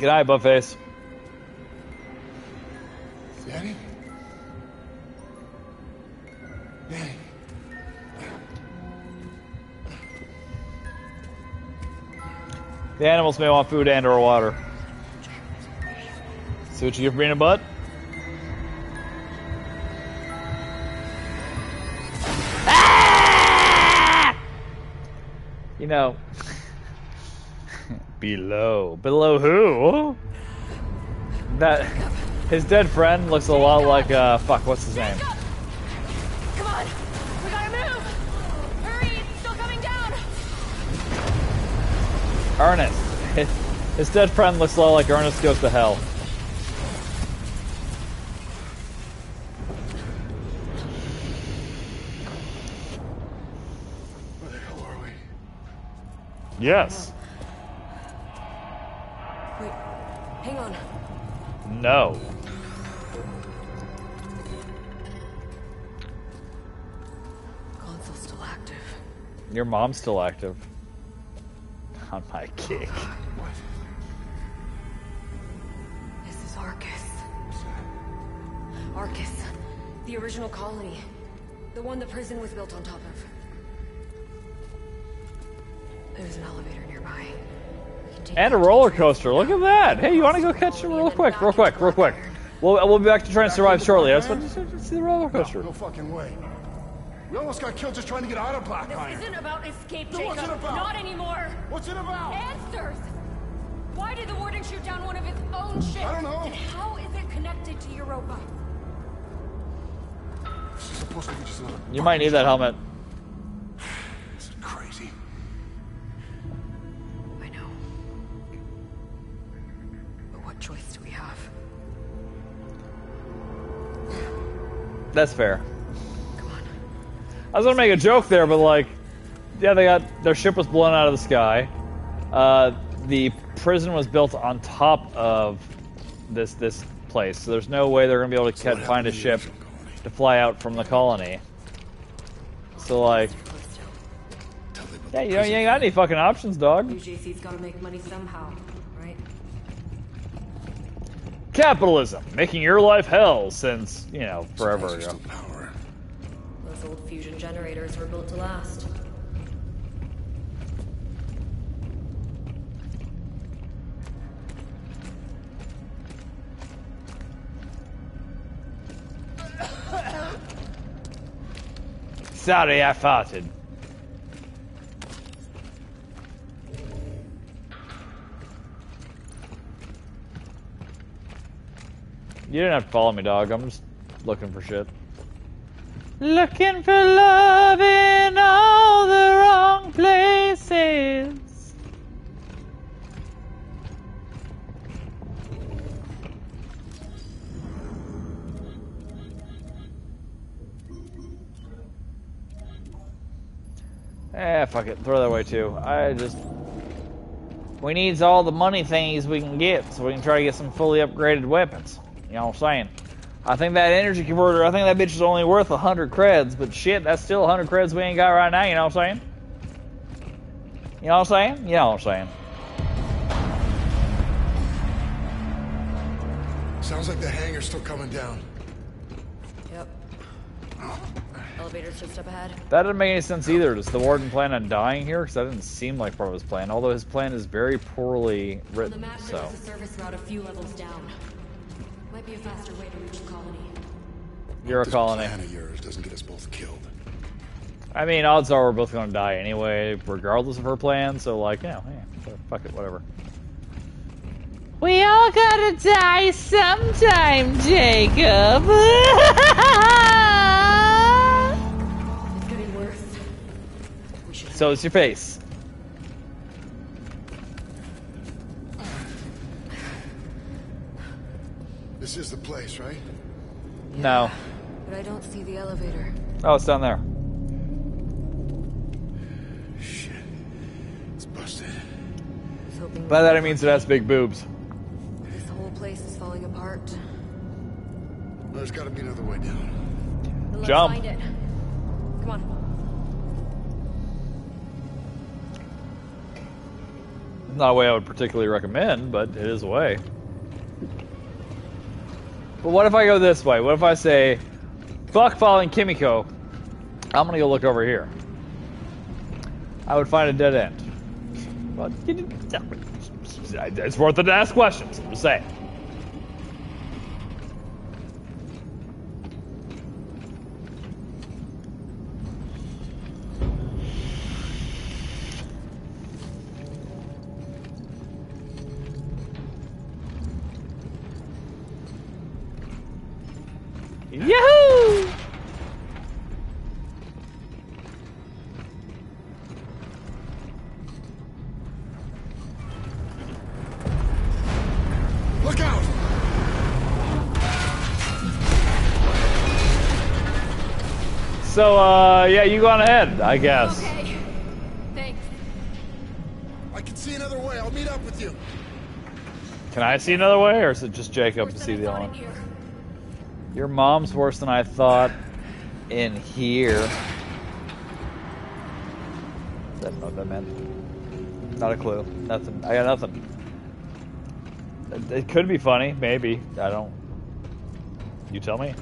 Night, Buttface. Dani. The animals may want food and or water. See what you give Brina Butt? You know, below. Below who? That his dead friend looks a lot like uh fuck, what's his name? Come on! Ernest. His dead friend looks a lot like Ernest goes to hell. Where the hell are we? Yes. Wait, hang on. No. Console's still active. Your mom's still active. On my kick. This is Arcus. Arcus, the original colony. The one the prison was built on top of. There's an elevator nearby. We can take And a roller coaster. Look at that. Hey, you want to go catch it real quick? Real quick, real quick. We'll, we'll be back to try and survive shortly. I just want to see the roller coaster. No fucking way. We almost got killed just trying to get out of Black This Iron. isn't about escape, Then Jacob. what's it about? Not anymore. What's it about? Answers. Why did the warden shoot down one of his own ships? I don't know. And how is it connected to Europa? This is supposed to be just another. You might need that helmet. This is crazy. I know. But what choice do we have? That's fair. I was gonna make a joke there, but like, yeah, they got their ship was blown out of the sky. Uh, the prison was built on top of this this place, so there's no way they're gonna be able to ca- find a ship to fly out from the colony. So like, yeah, you know, you ain't got any fucking options, dog. UJC's gotta make money somehow, right? Capitalism, making your life hell since you know forever ago. Those old fusion generators were built to last. Sorry, I farted. You didn't have to follow me, dog. I'm just looking for shit. Looking for love in all the wrong places. Eh, fuck it. Throw that away too. I just. We needs all the money thingies we can get so we can try to get some fully upgraded weapons. You know what I'm saying? I think that energy converter, I think that bitch is only worth 100 creds, but shit, that's still 100 creds we ain't got right now, you know what I'm saying? You know what I'm saying? You know what I'm saying? Sounds like the hangar's still coming down. Yep. Elevator's just up ahead. That didn't make any sense either. Does the warden plan on dying here? Because that didn't seem like part of his plan, although his plan is very poorly On the written, map, so. there's a service route a few levels down. Might be a faster way to reach the colony. You're a This colony. plan of yours doesn't get us both killed. I mean, odds are we're both going to die anyway, regardless of her plan, so, like, you know, yeah, fuck it, whatever. We all gotta die sometime, Jacob. It's getting worse. So it's your face. This is the place, right? No. But I don't see the elevator. Oh, it's down there. Shit. It's busted. I was hoping By that it means it has big boobs. this whole place is falling apart. There's got to be another way down. Let's Jump. find it. Come on. Not a way I would particularly recommend, but it is a way. But what if I go this way? What if I say, fuck following Kimiko, I'm gonna go look over here. I would find a dead end. But it's worth it to ask questions. I'm just saying. Yahoo! Look out! So, uh, yeah, you go on ahead, I guess. Okay. Thanks. I can see another way. I'll meet up with you. Can I see another way, or is it just Jacob to see the other one? Your mom's worse than I thought in here. That's not what that meant. Not a clue. Nothing. I got nothing. It, it could be funny, maybe. I don't. You tell me.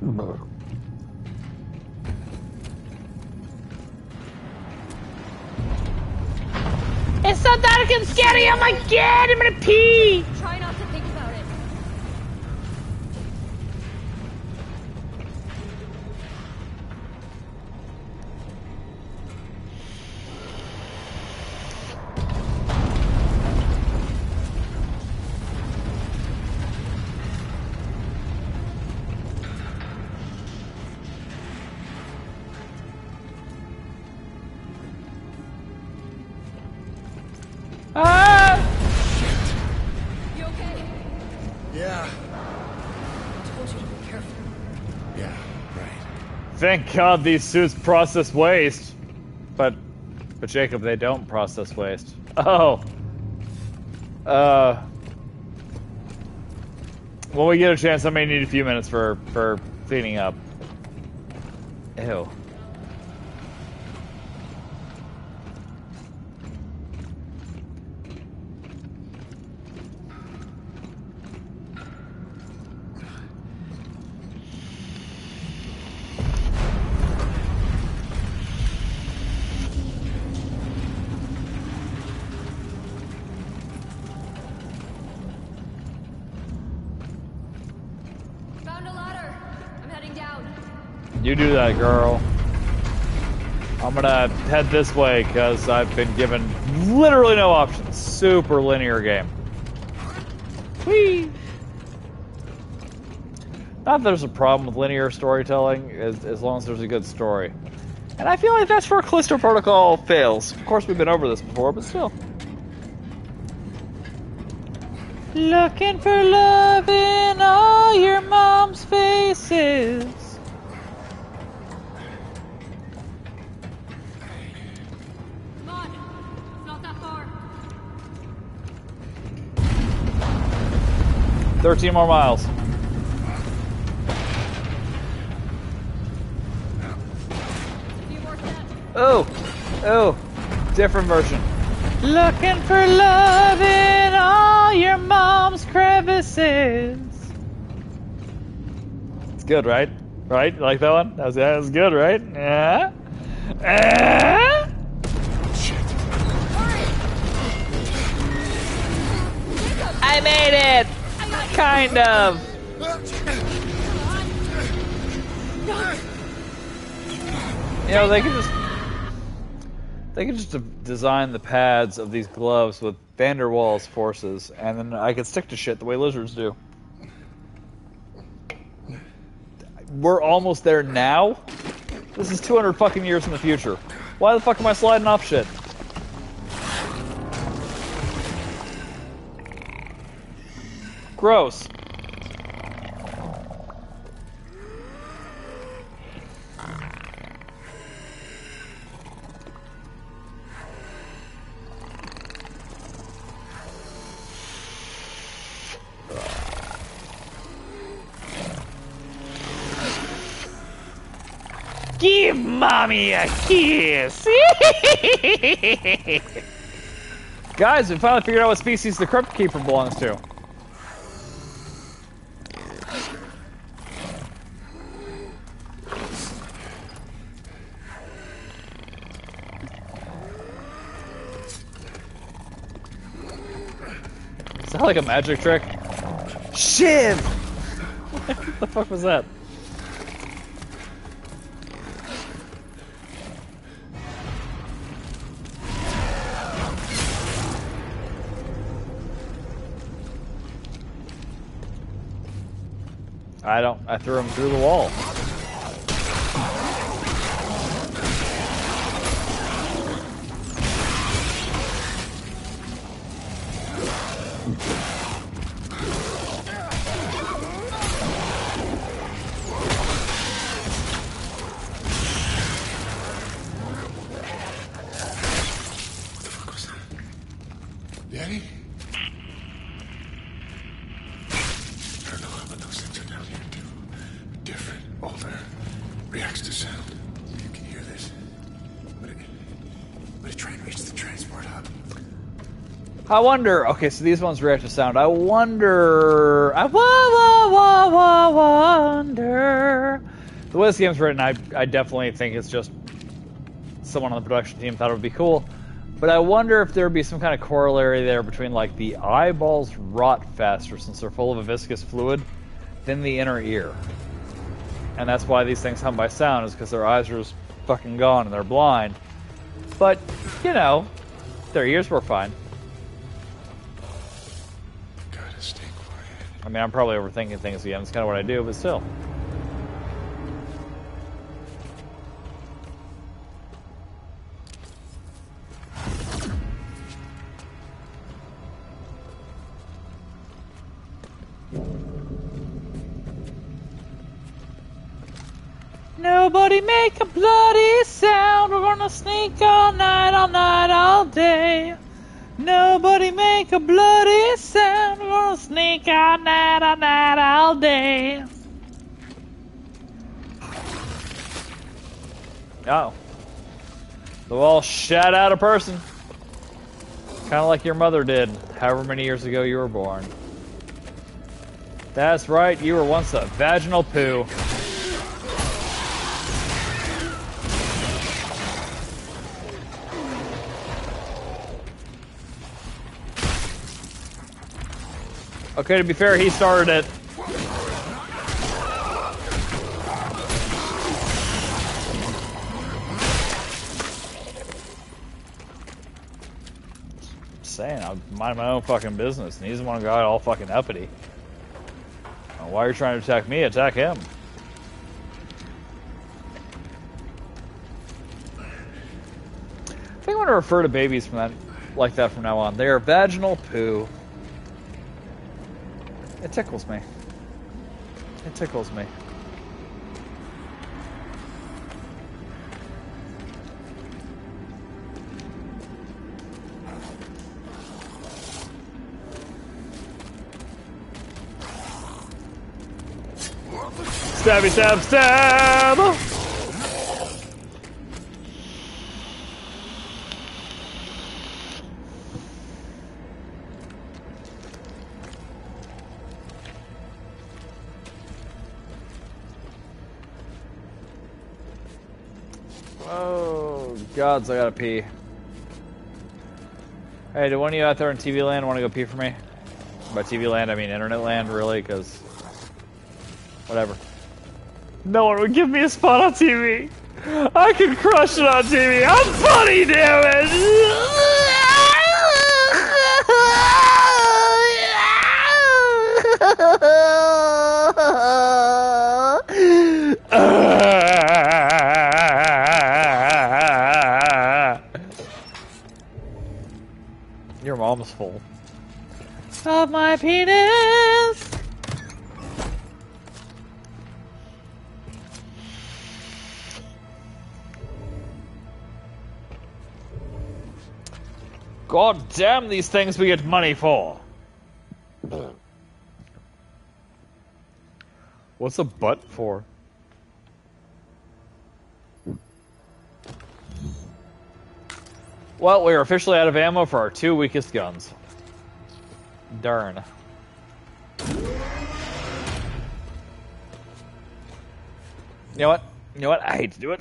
Hmm. So dark and scary. Oh my god, I'm gonna pee. God these suits process waste. But, but Jacob, they don't process waste. Oh. Uh. When we get a chance, I may need a few minutes for for cleaning up. Ew. Found a ladder. I'm heading down. You do that, girl. I'm gonna head this way because I've been given literally no options. Super linear game. Whee! Not that there's a problem with linear storytelling, as, as long as there's a good story. And I feel like that's where Callisto Protocol fails. Of course, we've been over this before, but still. Looking for love in all your mom's faces. 13 more miles. A few more steps. Oh! Oh! Different version. Looking for love in all your mom's crevices. It's good, right? Right? You like that one? That was, that was good, right? Yeah? Eh? I made it! Kind of. You know, they could just they could just design the pads of these gloves with Van der Waals forces, and then I could stick to shit the way lizards do. We're almost there now. This is 200 fucking years in the future. Why the fuck am I sliding off shit? Gross. Give mommy a kiss. Guys, we finally figured out what species the Crypt Keeper belongs to. Like a magic trick? Shiv! what the fuck was that? I don't. I threw him through the wall. I wonder. Okay, so these ones react to sound. I wonder. I wa- wa- wa- wonder. The way this game's written, I, I definitely think it's just someone on the production team thought it would be cool. But I wonder if there would be some kind of corollary there between like the eyeballs rot faster since they're full of a viscous fluid than the inner ear. And that's why these things hum by sound is because their eyes are just fucking gone and they're blind. But you know, their ears were fine. I mean, I'm probably overthinking things again. It's kind of what I do, but still. Nobody make a bloody sound. We're gonna sneak all night, all night, all day. Nobody make a bloody sound. We're gonna sneak all night, all night, all day. Oh. The wall shut out a person. Kind of like your mother did, however many years ago you were born. That's right, you were once a vaginal poo. Okay, to be fair, he started it. saying, I mind my own fucking business, and he's the one who got all fucking uppity. Why are you trying to attack me? Attack him. I think I'm to refer to babies from that, like that from now on. They are vaginal poo. It tickles me. It tickles me. Stabby stab stab! Gods, I gotta pee. Hey, do one of you out there in TV land want to go pee for me? By TV land, I mean internet land, really, because whatever. No one would give me a spot on TV. I can crush it on TV. I'm funny, damn it. Of my penis. God damn these things we get money for. What's a butt for? Well, we are officially out of ammo for our two weakest guns. Darn. You know what? You know what? I hate to do it.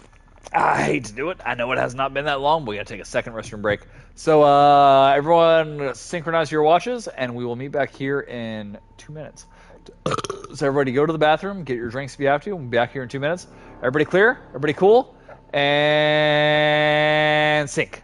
I hate to do it. I know it has not been that long, but we gotta take a second restroom break. So, uh, everyone, synchronize your watches, and we will meet back here in two minutes. so, everybody, go to the bathroom, get your drinks if you have to. We'll be back here in two minutes. Everybody clear? Everybody cool? And sync.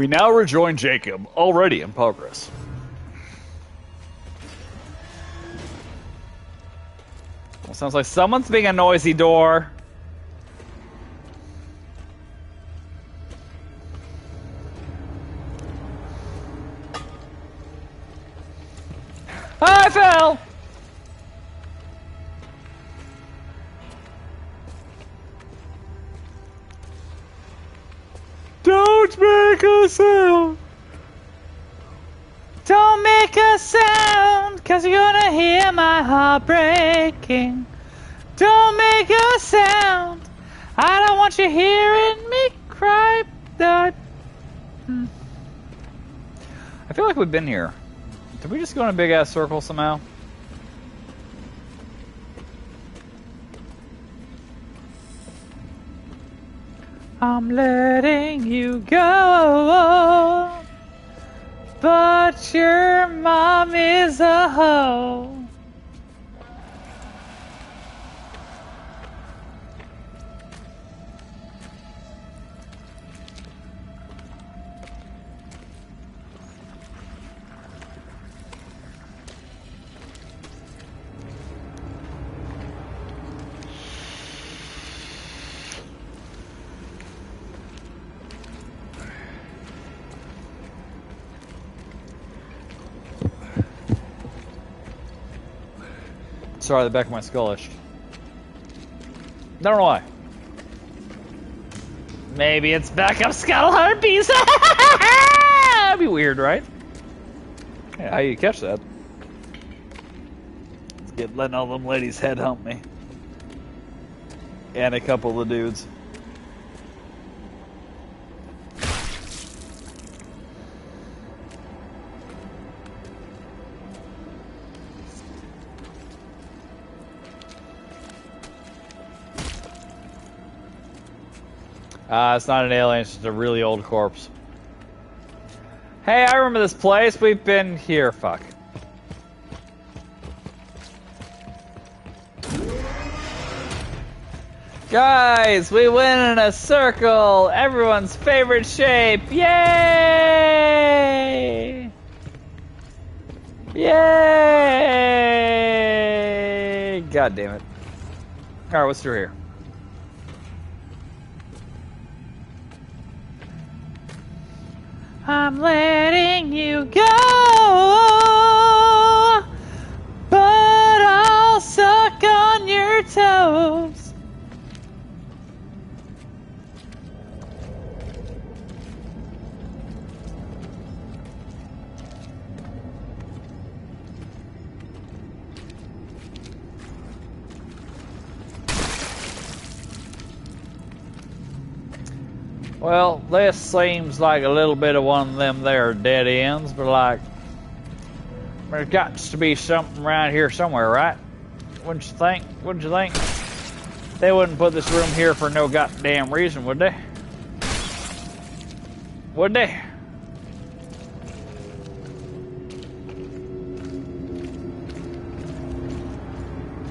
We now rejoin Jacob, already in progress. Well, sounds like someone's being a noisy door. Don't make a sound. I don't want you hearing me cry. That. Hmm. I feel like we've been here. Did we just go in a big ass circle somehow? I'm letting you go. But your mom is a hoe. Sorry, the back of my skull itched. Don't know why. Maybe it's backup skull herpes. That'd be weird, right? Yeah, how you catch that? Let's get letting all them ladies head hump me. And a couple of the dudes. Uh, it's not an alien, it's just a really old corpse. Hey, I remember this place. We've been here. Fuck. Guys, we win in a circle. Everyone's favorite shape. Yay! Yay! God damn it. Alright, what's through here? Go, Well, this seems like a little bit of one of them there dead ends, but like, there's got to be something around here somewhere, right? Wouldn't you think? Wouldn't you think? They wouldn't put this room here for no goddamn reason, would they? Would they?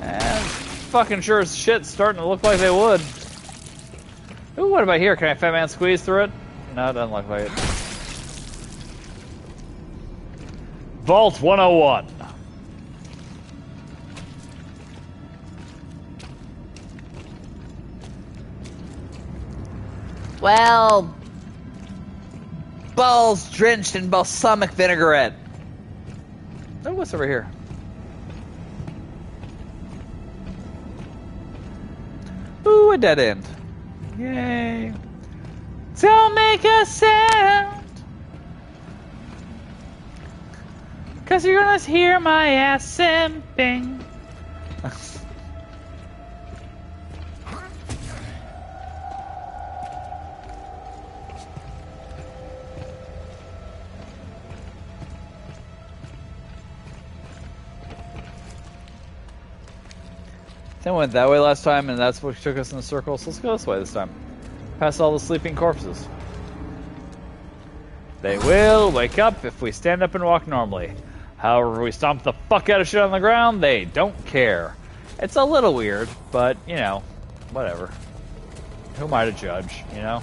And fucking sure as shit's starting to look like they would. Ooh, what about here? Can I Fat Man squeeze through it? No, it doesn't look like it. Vault 101. Well, balls drenched in balsamic vinaigrette. Oh, what's over here? Ooh, a dead end. Yay. Don't make a sound. Cause you're gonna hear my ass simping. went that way last time, and that's what took us in a circle, so let's go this way this time. Past all the sleeping corpses. They will wake up if we stand up and walk normally. However, we stomp the fuck out of shit on the ground, they don't care. It's a little weird, but, you know, whatever. Who am I to judge, you know?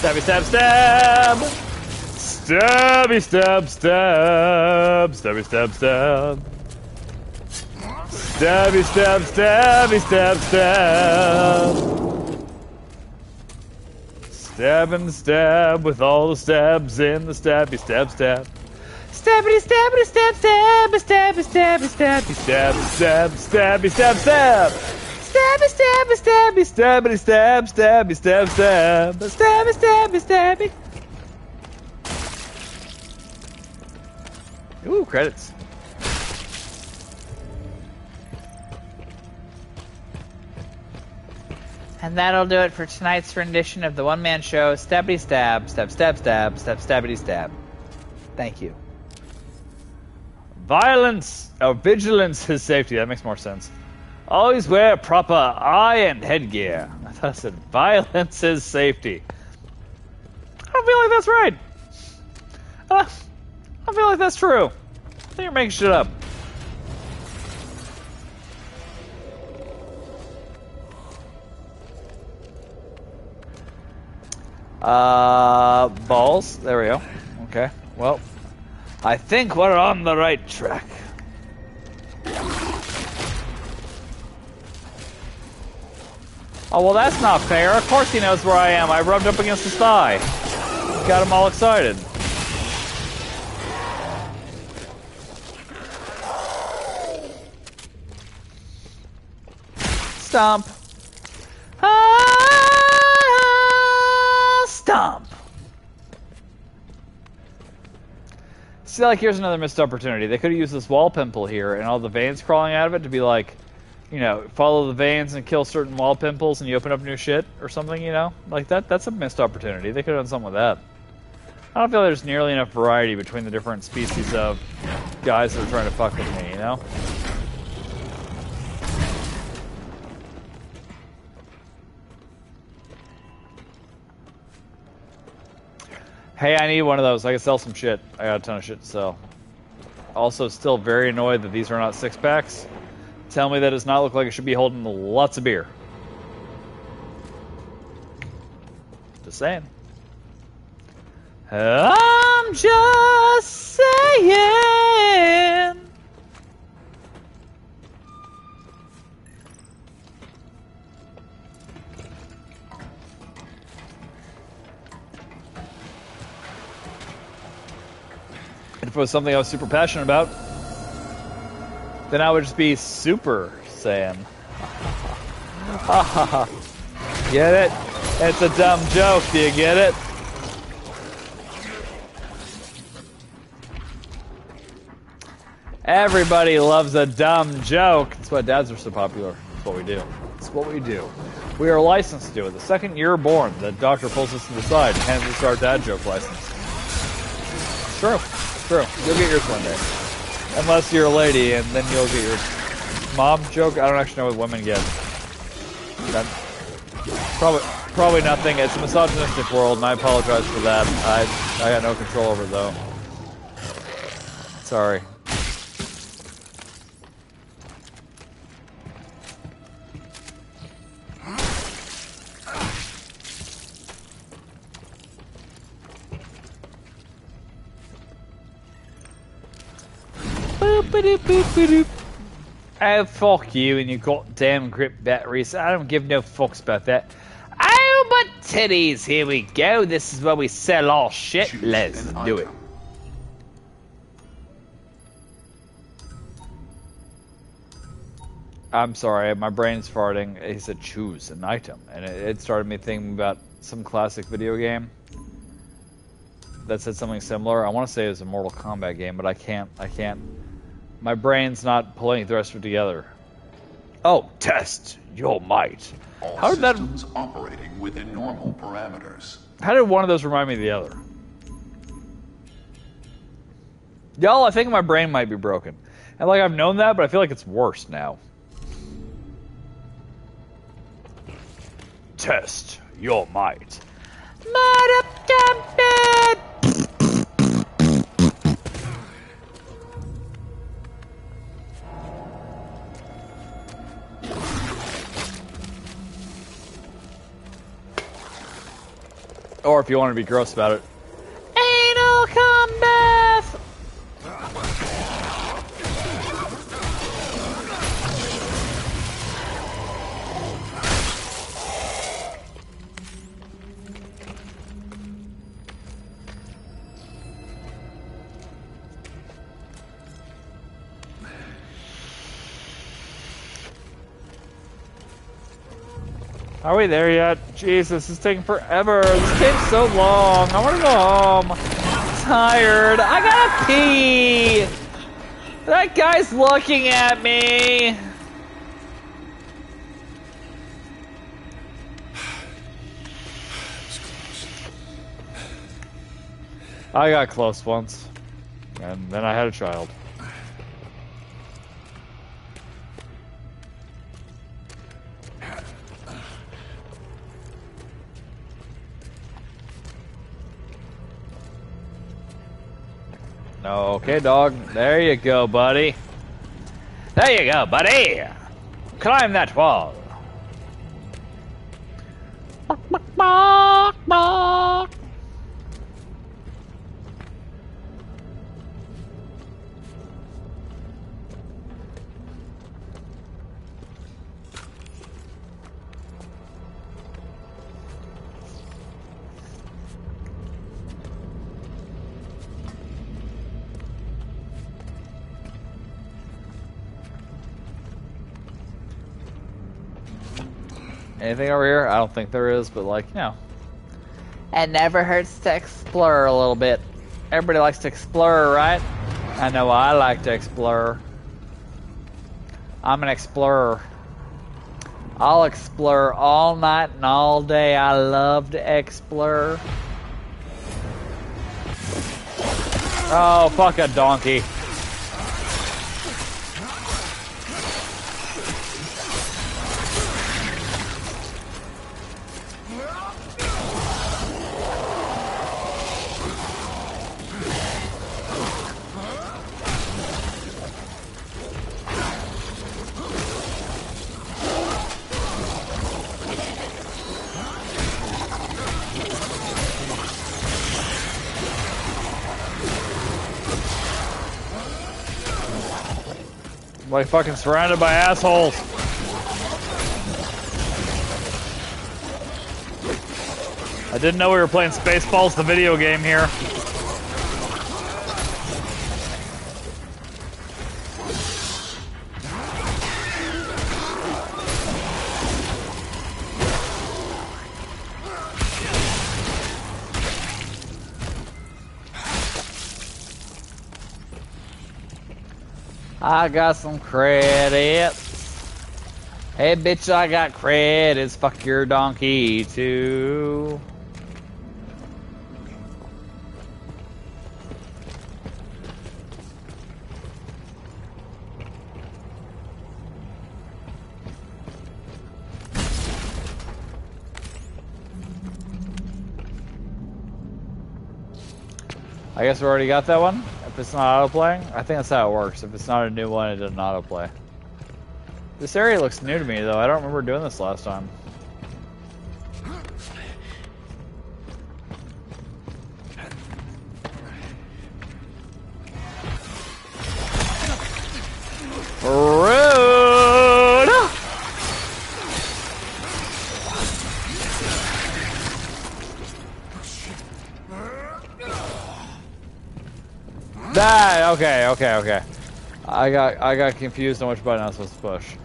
Stabby stab stab! Stabby, stab, stab! Stabby, stab, stab! Stabby, stab, stabby, stab, stab! Stab and stab with all the stabs in the stabby, stab, stab. Stabbity, stabbity, stab, stab, stabby, stabby, stabby, stab, stab, stabby, stab, stab. Stabby, stabby, stabby, stabbity, stab, stabby, stab, stab, stabby, stabby, stabby. Ooh, credits. And that'll do it for tonight's rendition of the one man show Stabbity Stab, Stab, Stab, Stab, Stab, Stabby Stab. Thank you. Violence or vigilance is safety. That makes more sense. Always wear proper eye and headgear. I thought I said violence is safety. I don't feel like that's right. Uh, I don't feel like that's true. I think you're making shit up. Uh, balls. There we go. Okay. Well, I think we're on the right track. Oh, well, that's not fair. Of course he knows where I am. I rubbed up against his thigh. Got him all excited. Stomp. Ah, stomp. See, like, here's another missed opportunity. They could have used this wall pimple here and all the veins crawling out of it to be like, you know, follow the veins and kill certain wall pimples and you open up new shit or something, you know? Like, that. that's a missed opportunity. They could have done something with that. I don't feel there's nearly enough variety between the different species of guys that are trying to fuck with me, you know? Hey, I need one of those. I can sell some shit. I got a ton of shit to sell. Also, still very annoyed that these are not six packs. Tell me that does not look like it should be holding lots of beer. Just saying. I'm just saying. If it was something I was super passionate about, then I would just be super Saiyan. get it? It's a dumb joke. Do you get it? Everybody loves a dumb joke. That's why dads are so popular. That's what we do. That's what we do. We are licensed to do it. The second you're born, the doctor pulls us to the side and hands us our dad joke license. True. True. You'll get yours one day. Unless you're a lady, and then you'll get your mom joke. I don't actually know what women get. That, probably, probably nothing. It's a misogynistic world, and I apologize for that. I, I got no control over it, though. Sorry. Oh, fuck you and your goddamn grip batteries. I don't give no fucks about that. Oh, but titties, here we go. This is where we sell our shit. Let's do it. I'm sorry, my brain's farting. He said choose an item, and it, it started me thinking about some classic video game that said something similar. I want to say it was a Mortal Kombat game, but I can't. I can't. My brain's not pulling the rest of it together. Oh, test your might. All How did that? operating within normal parameters. How did one of those remind me of the other? Y'all, I think my brain might be broken. And like I've known that, but I feel like it's worse now. Test your might. Might Or if you want to be gross about it, Are we there yet? Jesus, it's taking forever. This game's so long. I want to go home. I'm tired. I gotta pee. That guy's looking at me. I got close once, and then I had a child. Okay, dog. There you go, buddy. There you go, buddy. Climb that wall. Bark, bark. Anything over here? I don't think there is, but like, you know. It never hurts to explore a little bit. Everybody likes to explore, right? I know I like to explore. I'm an explorer. I'll explore all night and all day. I love to explore. Oh, fuck a donkey. Fucking surrounded by assholes. I didn't know we were playing Spaceballs, the video game here. I got some credits. Hey, bitch, I got credits. Fuck your donkey, too. I guess we already got that one. It's not autoplaying, I think that's how it works. If it's not a new one, it doesn't autoplay. This area looks new to me, though. I don't remember doing this last time. Okay, okay, okay. I got I got confused on which button I was supposed to push.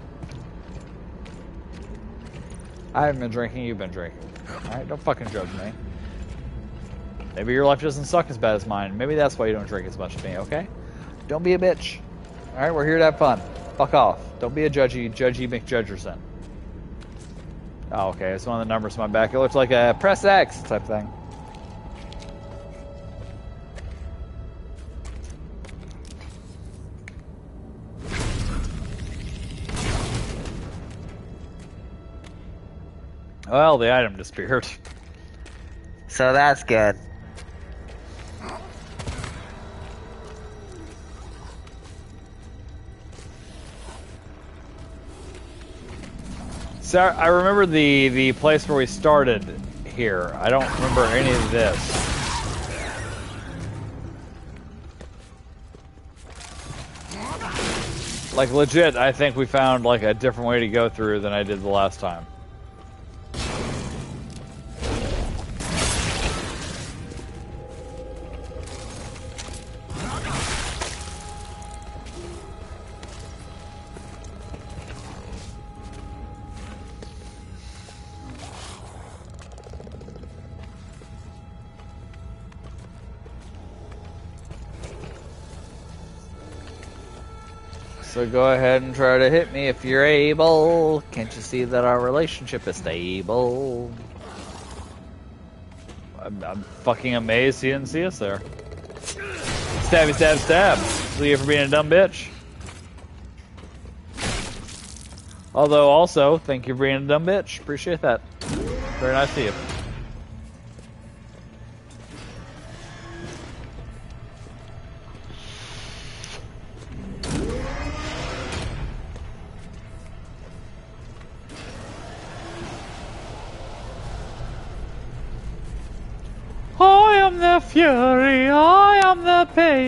I haven't been drinking, you've been drinking. Alright, don't fucking judge me. Maybe your life doesn't suck as bad as mine. Maybe that's why you don't drink as much as me, okay? Don't be a bitch. Alright, we're here to have fun. Fuck off. Don't be a judgy, judgy McJudgerson. Oh, okay, it's one of the numbers on my back. It looks like a press X type thing. Well, the item disappeared. So that's good. So I remember the the place where we started here. I don't remember any of this. Like legit, I think we found like a different way to go through than I did the last time. Go ahead and try to hit me if you're able. Can't you see that our relationship is stable? I'm, I'm fucking amazed he didn't see us there. Stabby, stab, stab. See you for being a dumb bitch. Although, also, thank you for being a dumb bitch. Appreciate that. Very nice to you.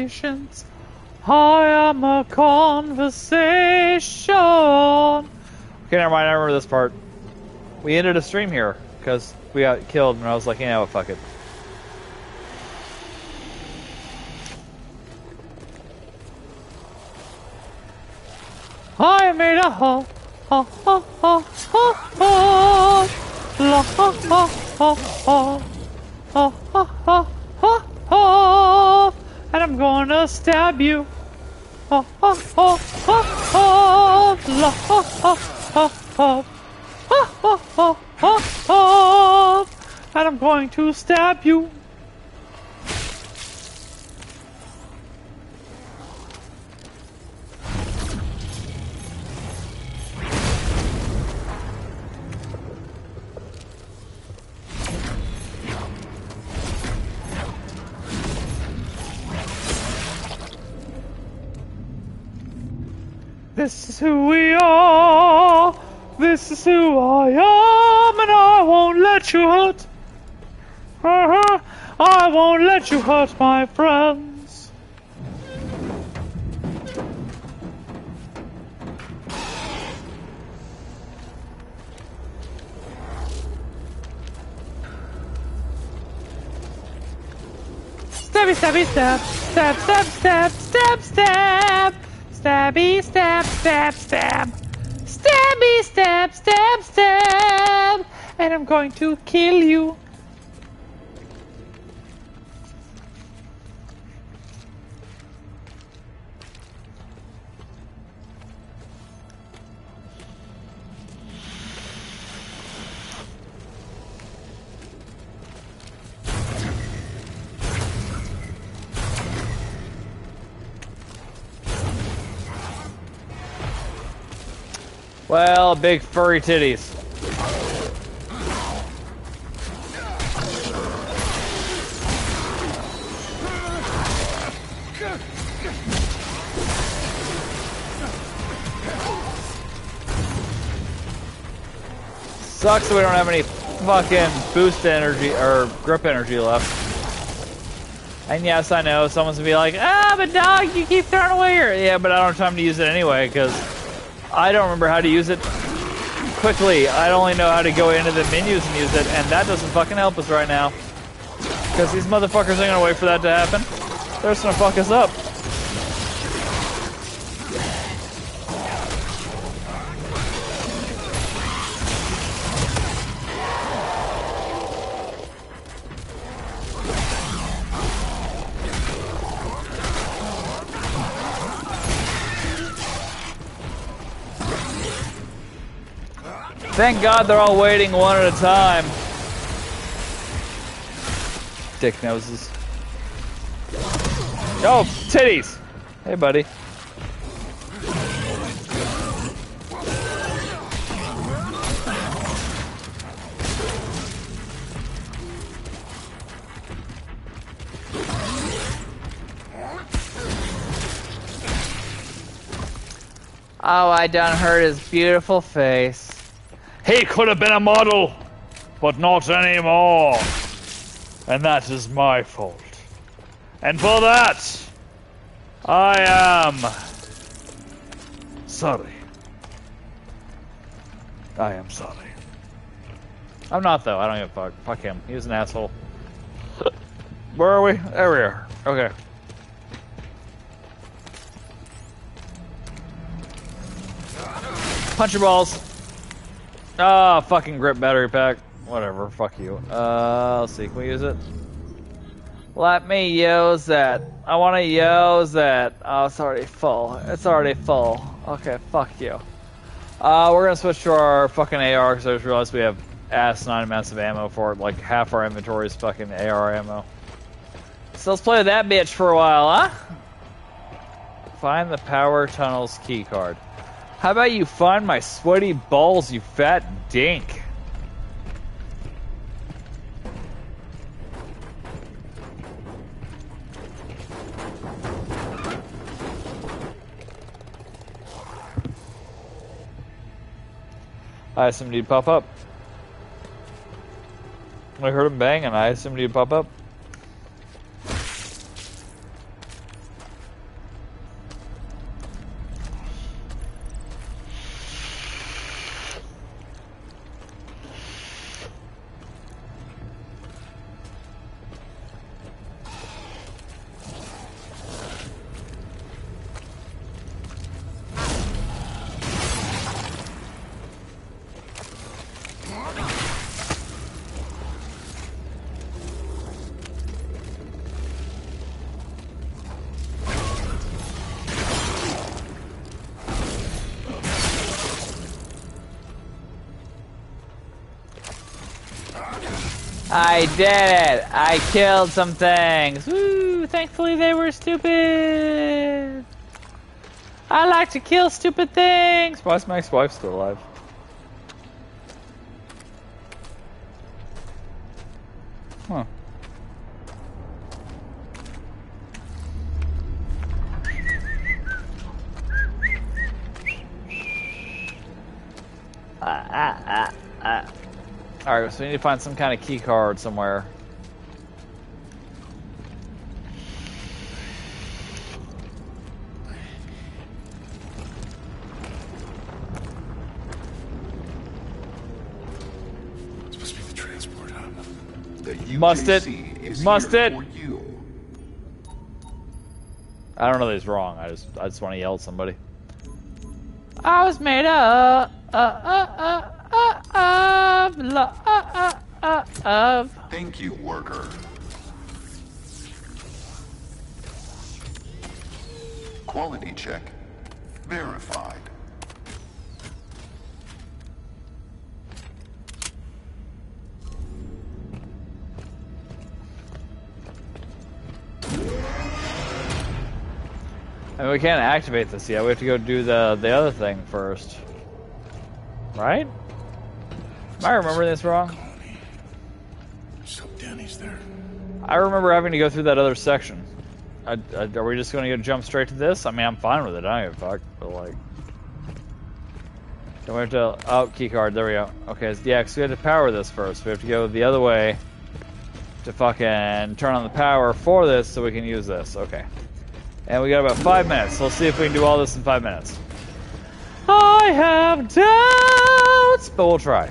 Patience, I am a conversation. Okay, never mind. I remember this part. We ended a stream here because we got killed, and I was like, "Yeah, well, fuck it." I made a ha ha ha ha ha ha la ha ha ha ha ha ha ha ha ha and I'm gonna stab you. Ha ha ha ha la ha ha ha ha. Ha ha ha ha ha. And I'm going to stab you This is who we are. This is who I am, and I won't let you hurt. Uh-huh. I won't let you hurt my friends. Stabby, stabby, stab, stab, stab, stab, stab, stab. Stabby, stab, stab, stab. Stabby, stab, stab, stab. And I'm going to kill you. Big furry titties. Sucks that we don't have any fucking boost energy or grip energy left. And yes, I know someone's gonna be like, ah, but dog, you keep throwing away your. Yeah, but I don't have time to use it anyway because I don't remember how to use it quickly. I don't only know how to go into the menus and use it, and that doesn't fucking help us right now. Because these motherfuckers ain't gonna wait for that to happen. They're just gonna fuck us up. Thank God they're all waiting one at a time. Dick noses. Oh, titties! Hey, buddy. Oh, I done hurt his beautiful face. He could have been a model. but not anymore. And that is my fault. And for that, I am sorry. I am sorry. I'm not though. I don't give a fuck. Fuck him. He's an asshole. Where are we? There we are. Okay. Punch your balls. Ah, fucking grip battery pack. Whatever. Fuck you. Uh, let's see. Can we use it? Let me use that. I want to use that. Oh, it's already full. It's already full. Okay, fuck you. Uh, we're gonna switch to our fucking AR because I just realized we have asinine amounts of ammo for it. Like half our inventory is fucking AR ammo. So let's play with that bitch for a while, huh? Find the power tunnels key card. How about you find my sweaty balls, you fat dink? I assumed he'd pop up. I heard him bang and I assumed he'd pop up. Did it! I killed some things! Woo! Thankfully they were stupid! I like to kill stupid things! Why is my ex-wife still alive? So we need to find some kind of key card somewhere. Supposed to be the transport hub. Must it? Must it? I don't know that he's wrong. I just I just want to yell at somebody. I was made up, uh, uh, uh, uh, of, lo- uh, uh, uh, of. Thank you, worker. Quality check. Verified. I mean, we can't activate this yet. We have to go do the the other thing first. Right? Am I remembering this wrong? I remember having to go through that other section. I, I, are we just going to jump straight to this? I mean, I'm fine with it. I don't give a fuck. But like, don't we have to? Oh, key card. There we go. Okay, yeah, because we have to power this first. We have to go the other way to fucking turn on the power for this, so we can use this. Okay. And we got about five minutes. So let's see if we can do all this in five minutes. I have doubts, but we'll try.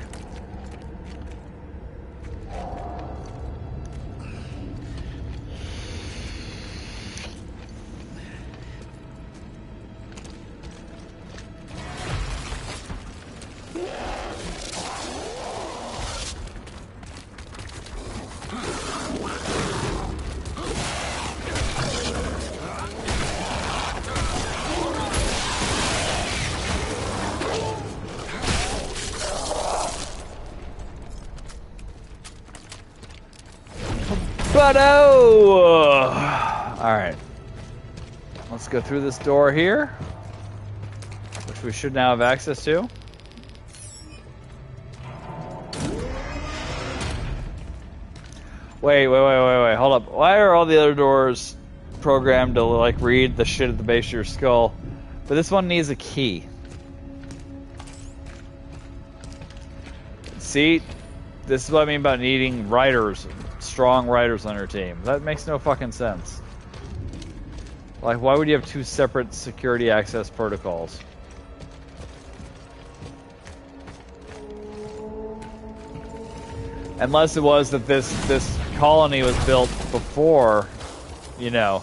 Let's go through this door here. Which we should now have access to. Wait, wait, wait, wait, wait. Hold up. Why are all the other doors programmed to like read the shit at the base of your skull? But this one needs a key. See? This is what I mean about needing writers, strong writers on your team. That makes no fucking sense. Like, why would you have two separate security access protocols? Unless it was that this this colony was built before, you know,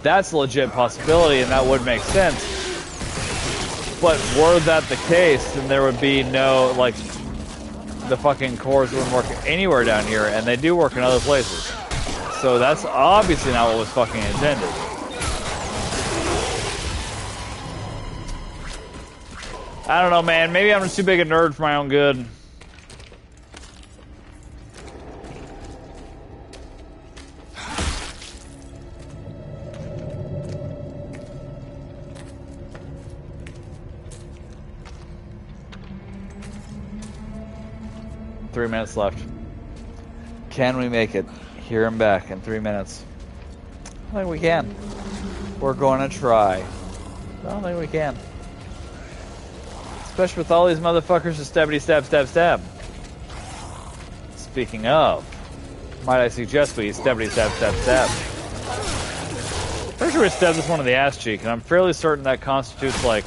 that's a legit possibility, and that would make sense. But were that the case, then there would be no like the fucking cores wouldn't work anywhere down here, and they do work in other places. So that's obviously not what was fucking intended. I don't know, man. Maybe I'm just too big a nerd for my own good. Three minutes left. Can we make it here and back in three minutes? I think we can. We're going to try. I don't think we can. Especially with all these motherfuckers just stabby stab stab stab. Speaking of, might I suggest we stabby stab stab stab? Pretty sure we stabbed this one in the ass cheek, and I'm fairly certain that constitutes like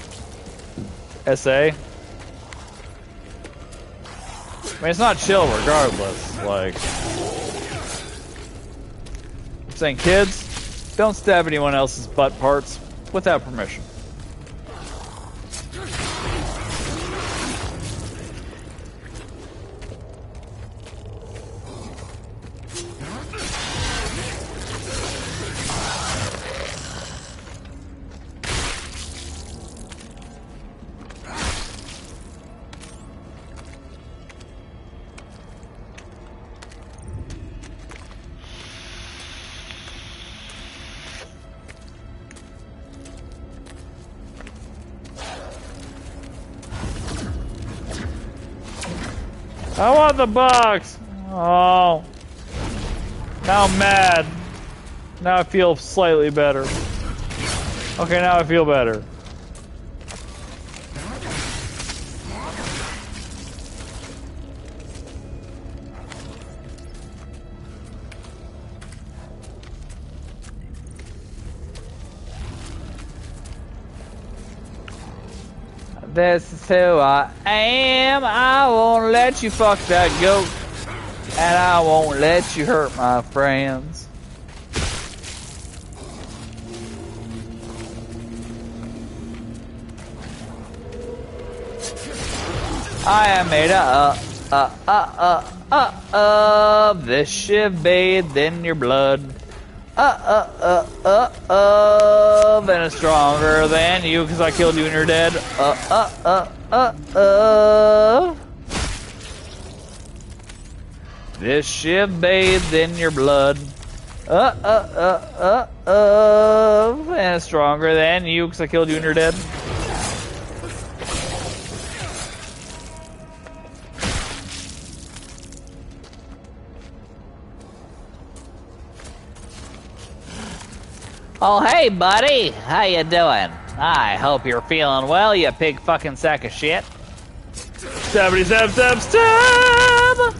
SA. I mean, it's not chill regardless. Like, I'm saying, kids, don't stab anyone else's butt parts without permission. The box. Oh. Now I'm mad. Now I feel slightly better. Okay, now I feel better. This is who I am. I won't let you fuck that goat. And I won't let you hurt my friends. I am made up, uh, uh, uh, uh, of this shiv bathed in your blood. Uh, uh, uh, uh, of and it's stronger than you because I killed you and you're dead. Uh, uh, uh, uh, uh. This shiv bathed in your blood. Uh, uh, uh, uh, uh, and it's stronger than you because I killed you and you're dead. Oh, hey, buddy. How you doing? I hope you're feeling well, you big fucking sack of shit. Stabby stab stab stab!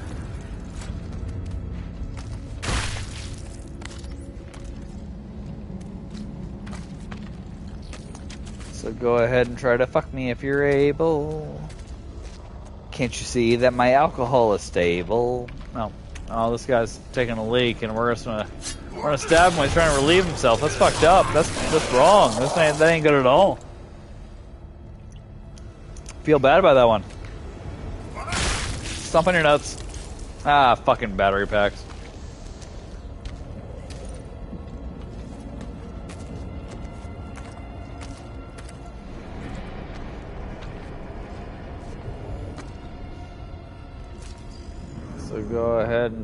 So go ahead and try to fuck me if you're able. Can't you see that my alcohol is stable? No. Oh, this guy's taking a leak, and we're just gonna we're gonna stab him while he's trying to relieve himself. That's fucked up. That's that's wrong. This ain't that ain't good at all. Feel bad about that one. Stomp on your nuts. Ah, fucking battery packs.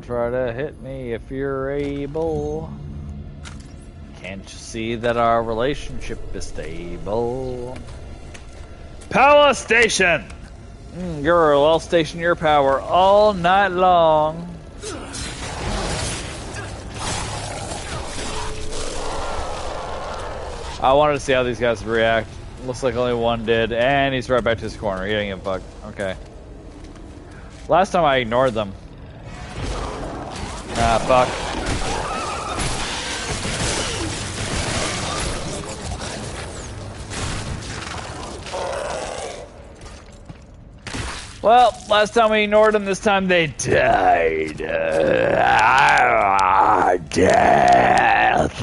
Try to hit me if you're able. Can't you see that our relationship is stable? Power station! Mm, girl, I'll station your power all night long. I wanted to see how these guys would react. Looks like only one did, and he's right back to his corner. He didn't give a fuck. Okay. Last time I ignored them. Ah, fuck. Well, last time we ignored them, this time they died. Uh, death.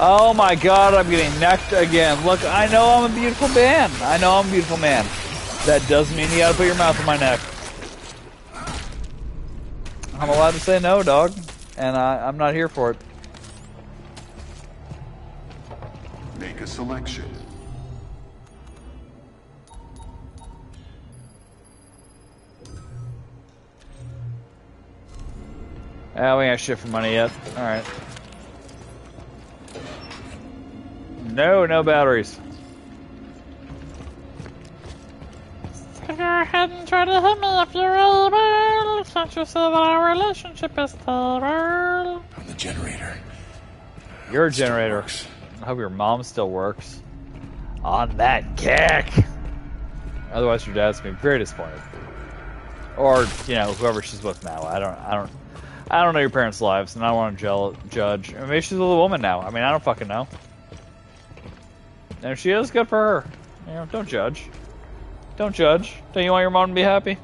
Oh my god, I'm getting necked again. Look, I know I'm a beautiful man. I know I'm a beautiful man. That doesn't mean you gotta put your mouth on my neck. I'm allowed to say no, dog. And I, I'm not here for it. Make a selection. Ah, we ain't got shit for money yet. Alright. No, no batteries. Go ahead and try to hit me if you're able. Can't you see that our relationship is stable? I'm the generator. You're a generator. I hope your mom still works. On that kick. Otherwise, your dad's gonna be very disappointed. Or you know, whoever she's with now. I don't. I don't. I don't know your parents' lives, and I don't want to judge. Or maybe she's a little woman now. I mean, I don't fucking know. If she is, good for her. You know, don't judge. Don't judge. Don't you want your mom to be happy?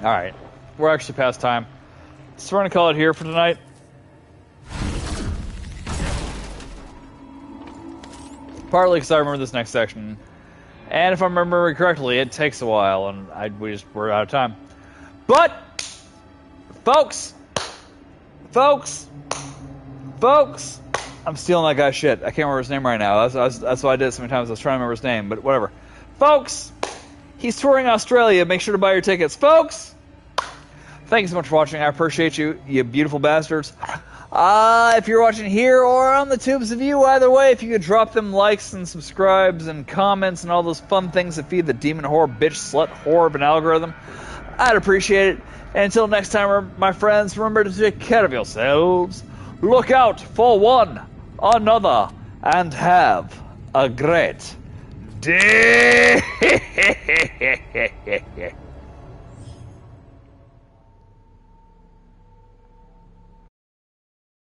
All right, we're actually past time. So we're gonna call it here for tonight. Partly because I remember this next section, and if I remember correctly, it takes a while, and I we just we're out of time. But, folks, folks, folks, I'm stealing that guy's shit. I can't remember his name right now. That's, that's, that's why I did it so many times. I was trying to remember his name, but whatever. Folks, he's touring Australia. Make sure to buy your tickets. Folks, thank you so much for watching. I appreciate you, you beautiful bastards. Uh, if you're watching here or on the tubes of you, either way, if you could drop them likes and subscribes and comments and all those fun things that feed the demon whore, bitch, slut, whore of an algorithm, I'd appreciate it. And until next time, my friends, remember to take care of yourselves. Look out for one another and have a great day.